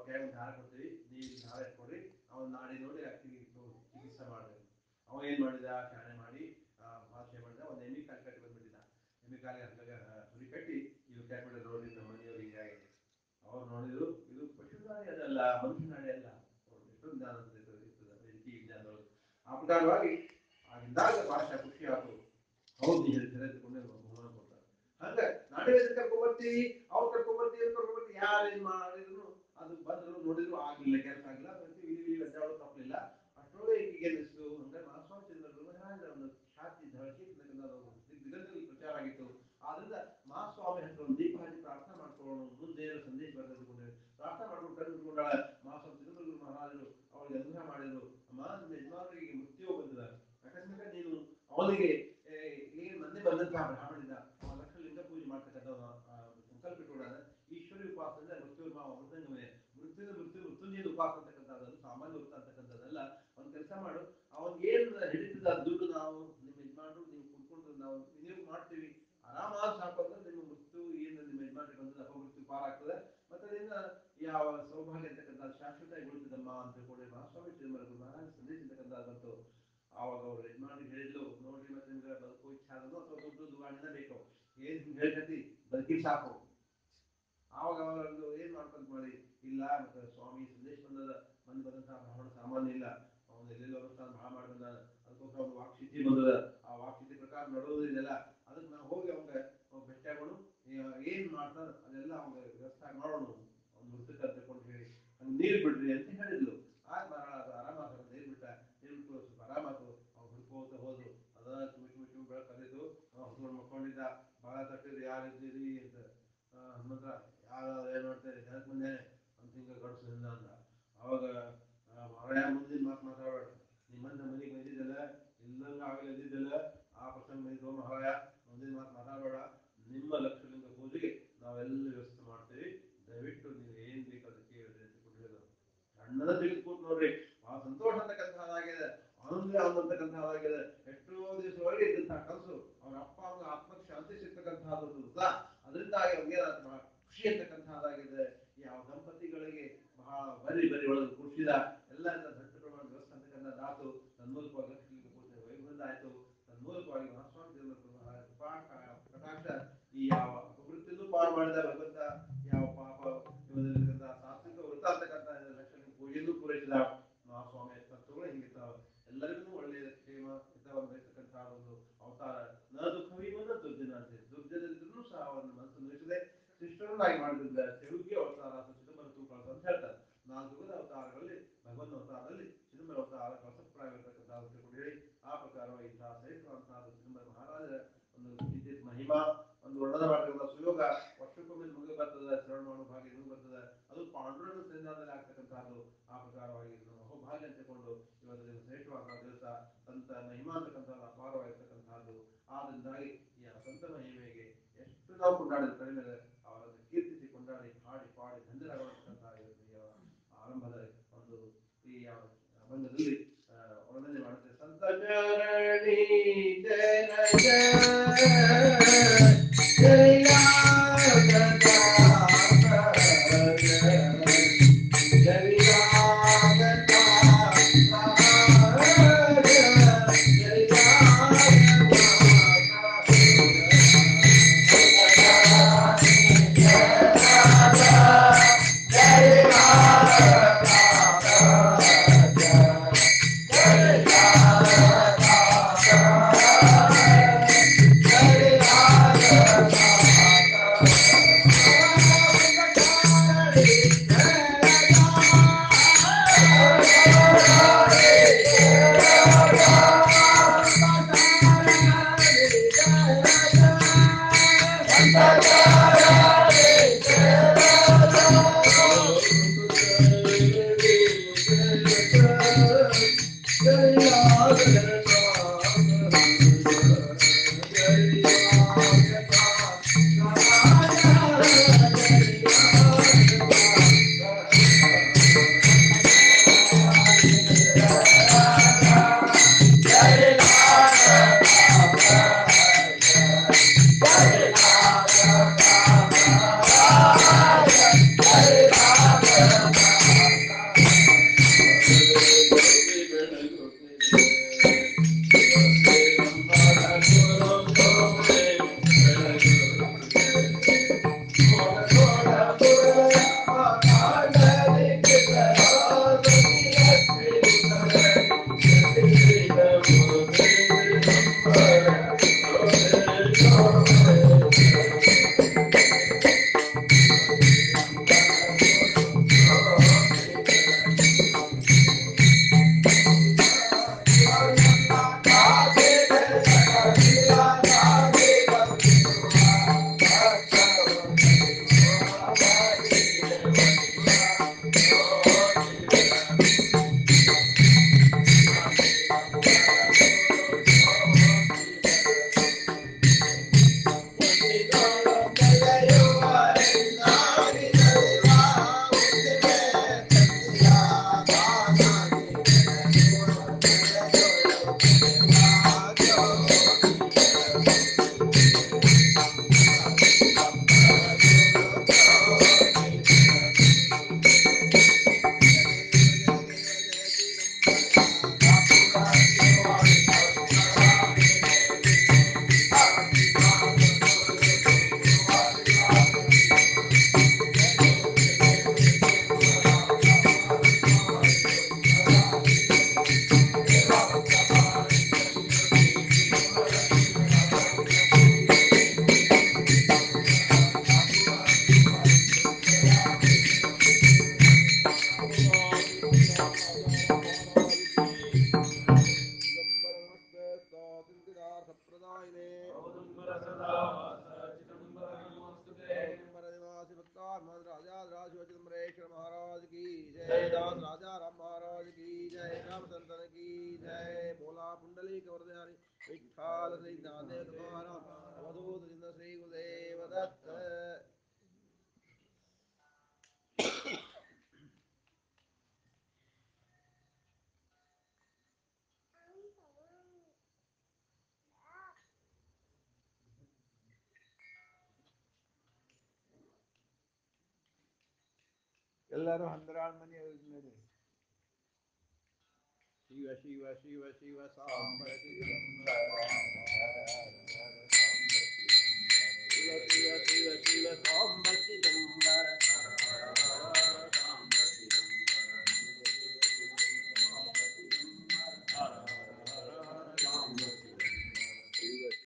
ಕೈಯಾಗ ದಾರ ಕೊಡ್ತೀವಿ ನೀರಿನ ದಾರ ಕೊಡ್ರಿ ಅವನ್ ನಾಡಿ ನೋಡಿ ಅಕ್ಕಿಗೆ ಚಿಕಿತ್ಸೆ ಮಾಡಿದೆ ಅವ ಏನ್ ಮಾಡಿದ? ಶಾಣೆ ಮಾಡಿ ಭಾಷೆ ಮಾಡಿದ, ಒಂದ್ ಎಮ್ಮಿ ಕಾಲು ಕಟ್ಟಿ ಬಂದ್ಬಿಟ್ಟಿದ್ದ. ಎಮ್ಮಿ ಕಾಲಿಗೆ ಹಂಗಾಗ ಹುರಿ ಕಟ್ಟಿ ಇವ್ರು ಕೈಬಿಡ ರೋಡ್ ನಮ್ಮ ಮನೆಯವ್ರು ಹೀಗಾಗಿದೆ ಅವ್ರು ನೋಡಿದ್ರು, ಇದು ಪಶು ನಾಡಿ ಅದಲ್ಲ ಮನುಷ್ಯ ನಾಡಿ ಅಲ್ಲ ಎಷ್ಟು ಜ್ಞಾನ ಬೆಂಕಿ ಜ್ಞಾನವರು ಆ ಆಗಿದ್ದಾಗ ಭಾಷೆ ಖುಷಿ ಆತು. ಹೌದು ಹೇಳಿ ತೆರೆದುಕೊಂಡೆ ಹಂಗ ನಾಡಿ ಕರ್ಕೊಂಡ್ ಬರ್ತೀವಿ? ಅವ್ರು ಕರ್ಕೊಂಡ್ ಬರ್ತೀವಿ ಕರ್ಕೊಂಡ್ ಬರ್ತೀವಿ? ಯಾರೇನ್ ಮಾಡಿದ್ರು ಅದು ಬಂದ್ರು, ನೋಡಿದ್ರು ಆಗಿಲ್ಲ, ಕೆಲಸ ಆಗಿಲ್ಲ. ಪ್ರತಿ ವಿಧಿ ಇಲ್ಲಿ ಅಡ್ಡಾಡೋ ತಪ್ಪಲಿಲ್ಲ ಅಷ್ಟೊಳಗೆ ಈಗೀಗ ಅನಿಸ್ತು ಅಂದ್ರೆ ಮಾಸ್ವಾಮಿ ಚಂದ್ರಗಳು ಮಹಾರಾಜ ಒಂದು ಖ್ಯಾತಿ ಧಳಕಿ ಪ್ರಚಾರ ಆಗಿತ್ತು. ಆದ್ರಿಂದ ಮಾಸ್ವಾಮಿ ಹತ್ರ ಒಂದು ದೀಪ ಹಚ್ಚಿ ಪ್ರಾರ್ಥನೆ ಮಾಡ್ಕೊಳ್ಳೋಣ. ಮುಂದೆ ಏನೋ ಸಂದೇಶ ಬರೆದುಕೊಂಡ್ರೆ ಪ್ರಾರ್ಥನೆ ಮಾಡ್ಕೊಂಡು ಕರೆದುಕೊಂಡಾಳ ಮಾಸ್ವಾಮಿ ಚಂದ್ರಗುರು ಮಹಾರಾಜರು ಅವಳಿಗೆ ಅನುಗ್ರಹ ಮಾಡಿದ್ರು. ಅಮ್ಮ, ನಿಮ್ಮ ಯಜಮಾನರಿಗೆ ಮೃತ್ಯು ಬಂದಿದ್ದಾರೆ ಅಕಸ್ಮಾತ್ ನೀನು ಅವನಿಗೆ ಮೊನ್ನೆ ಬಂದಂತಹ ಬ್ರಾಹ್ಮಣಿಂದ ಅವ ಲಕ್ಷ ಲಿಂಗ ಪೂಜೆ ಮಾಡ್ತಕ್ಕಂಥ ಸಂಕಲ್ಪ ಇಟ್ಕೊಂಡಾನ ಈಶ್ವರಿ ಉಪವಾಸ ಅಂದ್ರೆ ಮೃತ್ಯು ಮಾವ ಮೃದಂಗಮಯ ಮೃತ್ಯುನ ಮೃತ್ಯು ಮೃತ್ಯುಂಜಯನ ಉಪವಾಸ ಅಂತಕ್ಕಂಥದ್ದು ಸಾಮಾನ್ಯ ವೃತ್ತ ಅಂತಕ್ಕಂಥದ್ದಲ್ಲ ಒಂದ್ ಕೆಲಸ ಮಾಡು. ಅವನ್ ಏನ್ ಹಿಡಿತದ ದುಡ್ಡು ನಾವು, ನಿಮ್ಮ ಯಜಮಾನರು ನೀವು ಕುಡ್ಕೊಂಡು ನಾವು ವಿನಿಯೋಗ ಮಾಡ್ತೀವಿ? ಆರಾಮಾಗಿ ಸಾಕು ಅಂದ್ರೆ ನಿಮ್ಮ ಮೃತ್ಯು ಏನು ನಿಮ್ಮ ಯಜಮಾನರಿಗೆ ಬಂದದ ಅಪಮೃತ್ಯು ಪಾರಾಗ್ತದೆ ಮತ್ತೆ ಅದರಿಂದ ಯಾವ ಸೌಭಾಗ್ಯ ಅಂತಕ್ಕಂಥ ಶಾಶ್ವತ ಉಳಿತದಮ್ಮ ಅಂತ ಹೇಳಿ ಮಹಾಸ್ವಾಮಿ ಶ್ರೀಮರಗಳು ಮಹಾರಾಜ ಸಂದೇಶ ಅಂತಕ್ಕಂಥ ಬಂತು. ಆವಾಗ ಅವ್ರು ಯಜಮಾನರಿಗೆ ಹೇಳಿದ್ಲು, ನೋಡ್ರಿ, ಮತ್ತೆ ನಿಮ್ಗೆ ಬದುಕು ಇಚ್ಛೆ ಆಗೋದು ಅಥವಾ ದುಡ್ಡು ದುಗಾಣಿನ ಬೇಕು. ಏನ್ ಹೇಳ್ಕತಿ ಬದುಕಿ ಸಾಕು. ಆವಾಗ ಅವರೊಂದು ಏನ್ ಮಾಡ್ಕೊಂತ ಮಾಡಿ ಇಲ್ಲ ಮತ್ತೆ ಸ್ವಾಮಿ ಸಂದೇಶ ಬಂದದ, ಬಂದು ಬಂದಂತಹ ಬ್ರಾಹ್ಮಣ ಸಾಮಾನ್ಯ ಇಲ್ಲ. ಅವನು ಎಲ್ಲೆಲ್ಲೋ ಅನುಷ್ಠಾನ ಭಾಳ ಮಾಡಿ ಬಂದಾನ ಅದಕ್ಕೋಸ್ಕರ ಅವ್ನು ಬಂದದ. ಆ ವಾಕ್ಸಿದ್ಧಿ ಪ್ರಕಾರ ನಡೆಯೋದಿಲ್ಲ ಅದಕ್ಕೆ ನಾವು ಹೋಗಿ ಅವಂಗ ಭೇಟಿಯಾಗೋಣ ಏನ್ ಮಾಡ್ತಾರ ಅದೆಲ್ಲ ಅವಂಗ ವ್ಯವಸ್ಥೆ ಮಾಡೋಣ. ಅವ್ನು ವೃತ್ತಕ್ಕೆ ಅಂತ ತಿಳ್ಕೊಂಡು ಹೇಳಿ. ಹಂಗ ನೀರ್ ಬಿಡ್ರಿ ಅಂತ ಹೇಳಿದ್ಲು. ಆಗ ಮಹಾರಾಜ ಆರಾಮಾಗ ನೀರ್ ಬಿಟ್ಟ. ನೀರ್ ಬಿಟ್ಟು ಸ್ವಲ್ಪ ಆರಾಮಾತು ಅವ್ನು ಹುಡ್ಕೋತ ಹೋದ್ರು. ಅದ ಚುಮಿ ಚುಮಿ ಚುಮಿ ಬೆಳಕು ಕರೆದು ಹುಡ್ಕೊಂಡು ಮಕ್ಕೊಂಡಿದ್ದ ಬಹಳ ತಟ್ಟಿದ್ರು, ಯಾರು ಇದ್ದೀರಿ ಅಂತ. ಹನುಮಂತ, ಯಾರು ಏನ್ ಜನಕ್ ಬಂದೇನೆ ಅಂತ ಹಿಂಗ ಗಡ್ಸಿಂದ ಅಂದ ಅವಾಗ ಮಹಾರಾಯ ಮುಂದಿನ ಮಾತು ಮಾತಾಡಬೇಡ. ನಿಮ್ಮಂತ ಮನೆಗೆ ಬಂದಿದ್ದಲ್ಲ ಇಲ್ಲಂಗ ಆಗಲಿ ಇದ್ದಿದ್ದಲ್ಲ, ಆ ಪ್ರಸಂಗ ಬಂದಿದ್ದು ಮಹಾರಾಯ ಮುಂದಿನ ಮಾತು ಮಾತಾಡಬೇಡ. ನಿಮ್ಮ ಲಕ್ಷಲಿಂಗ ಪೂಜೆಗೆ ನಾವೆಲ್ಲ ವ್ಯವಸ್ಥೆ ಮಾಡ್ತೀವಿ. ದಯವಿಟ್ಟು ನೀವು ಏನ್ ಬೇಕಾದ್ರೆ ಕೇಳಿದ್ರೆ ಅಂತ ಕೊಟ್ಟಿದ್ರು ಸಣ್ಣದ ತಿಳಿದುಕೊಟ್ಟು ನೋಡ್ರಿ. ಬಹಳ ಸಂತೋಷ ಅಂತಕ್ಕಂಥದ್ದಾಗಿದೆ ಆನಂದ ಅನ್ನತಕ್ಕಂಥದ್ದಾಗಿದೆ ಎಷ್ಟೋ ದಿವಸ ಒಳಗೆ ಇದ್ದಂತಹ ಕನಸು ಅವ್ರ ಅಪ್ಪ ಅಮ್ಮ ಆತ್ಮಕ್ಕೆ ಶಾಂತಿ ಸಿಗ್ತಕ್ಕಂಥದ್ದು ಅದರಿಂದಾಗಿ ಅವ್ರಿಗೆ ಖುಷಿ ಅಂತಕ್ಕಂಥದ್ದಾಗಿದೆ ಬಹಳ ಬರಿ ಬರಿ ಒಳಗೆ ಕೂಡಿಸಿದ ಎಲ್ಲ ದೊಡ್ಡ ಪ್ರಮಾಣ ಅಂತಕ್ಕಂಥ ದಾತು ತನ್ಮೂಲಕವಾಗಿ ಲಕ್ಷ್ಮೀ ಪೂಜೆ ವೈಭವದ ಆಯಿತು. ತನ್ಮೂಲಕವಾಗಿ ಮಹಾಸ್ವಾಮಿ ದೇವರ ಕಟಾಕ್ಷ, ಈ ಯಾವ ಅಪವೃತ್ತಿನೂ ಪಾರು ಮಾಡಿದ ಭಗವಂತ, ಯಾವ ಪಾಪ ಸಾತ್ವಿಕ ವೃತ್ತ ಅಂತಕ್ಕಂಥ ಲಕ್ಷಣ ಪೂಜೆಯನ್ನು ಪೂರೈಸಿದ ಮಹಾಸ್ವಾಮಿ ತತ್ವಗಳು ಹಿಂಗಿರ್ತಾವ ಎಲ್ಲರಿಗೂ ಒಳ್ಳೆಯ ಕ್ಷೇಮ, ಹಿತವನ್ನು ಬಯಸತಕ್ಕಂಥ ಒಂದು ಅವತಾರ. ನ ದುಃಖವೀವನ ದುರ್ಜನ ಅಂತ ದುರ್ಜನರಿದ್ರೂ ಸಹ ಅವರನ್ನು ಮನಸ್ಸು ನಿಲ್ಲಿಸದೆ ಶಿಷ್ಟರನ್ನಾಗಿ ಮಾಡಿದ್ರಿಂದ ತೆಲುಗಿ ಅವತಾರ ಅಥವಾ ಚಿದಂಬರ ತೂಕಳಸ ಅಂತ ಹೇಳ್ತಾರೆ ನಾಲ್ಕು ಯುಗದ ಅವತಾರಗಳಲ್ಲಿ ಭಗವಂತ ಅವತಾರದಲ್ಲಿ ಚಿದಂಬರ ಅವತಾರ ಕಳಸಪ್ರಾಯವಿರ್ತಕ್ಕಂಥ ತಿಳ್ಕೊಂಡು ಹೇಳಿ ಆ ಪ್ರಕಾರವಾಗಿ ಇಂತಹ ಶ್ರೇಷ್ಠವಂತಹ ಚಿದಂಬರ ಮಹಾರಾಜ ಒಂದು ಮಹಿಮಾ ಒಂದು ವರ್ಣನ ಮಾಡಿರುವ ಸುಯೋಗ ವರ್ಷಕ್ಕೊಮ್ಮೆ ಮುಗಿ ಬರ್ತದೆ ಶರಣ ಮಾಡೋ ಭಾಗ್ಯ ನಿಮಗೆ ಬರ್ತದೆ. ಅದು ಪಾಂಡುರಂಗ ಸನ್ನಿಧಾನದಲ್ಲಿ ಆಗ್ತಕ್ಕಂಥದ್ದು ಆ ಪ್ರಕಾರವಾಗಿ ನಾವು ಅಹೋಭಾಗ್ಯ ಅಂತಕೊಂಡು ಇವತ್ತು ದಿವಸ ಶ್ರೇಷ್ಠವಾದ ದಿವಸ ಸಂತ ಮಹಿಮಾ ಅಂತಕ್ಕಂಥದ್ದು ಅಪಾರವಾಗಿರ್ತಕ್ಕಂಥದ್ದು ಆದ್ದರಿಂದಾಗಿ ಈ ಸಂತ ಮಹಿಮೆಗೆ ಎಷ್ಟು ನಾವು ಕೊಂಡಾಡಿದ ಕಡಿಮೆ ಇದೆ, ಅವರನ್ನು ಕೀರ್ತಿಸಿ ಕೊಂಡಾಡಿ ಹಾಡಿ ಪಾಡಿ ಧನ್ಯರಾಗಿರ್ತಕ್ಕಂಥ ಇವತ್ತಿನ ಆರಂಭದ ಒಂದು ಈ ಬಂಧದಲ್ಲಿ Jaya. ಅವಧೂತದಿಂದ ಶ್ರೀ ಗುರುದೇವ ಎಲ್ಲರೂ ಹಂದರಾಳ್ ಮನೆ ಮೇಲೆ ಶಿವ ಶಿವ ಶಿವ ಶಿವ ಸಾಂಬ ಶಿವ ಶಿವ ಶಿವ ಶಿವ ಶಿವ ಸಾಂಬ ಚಿದಂಬರ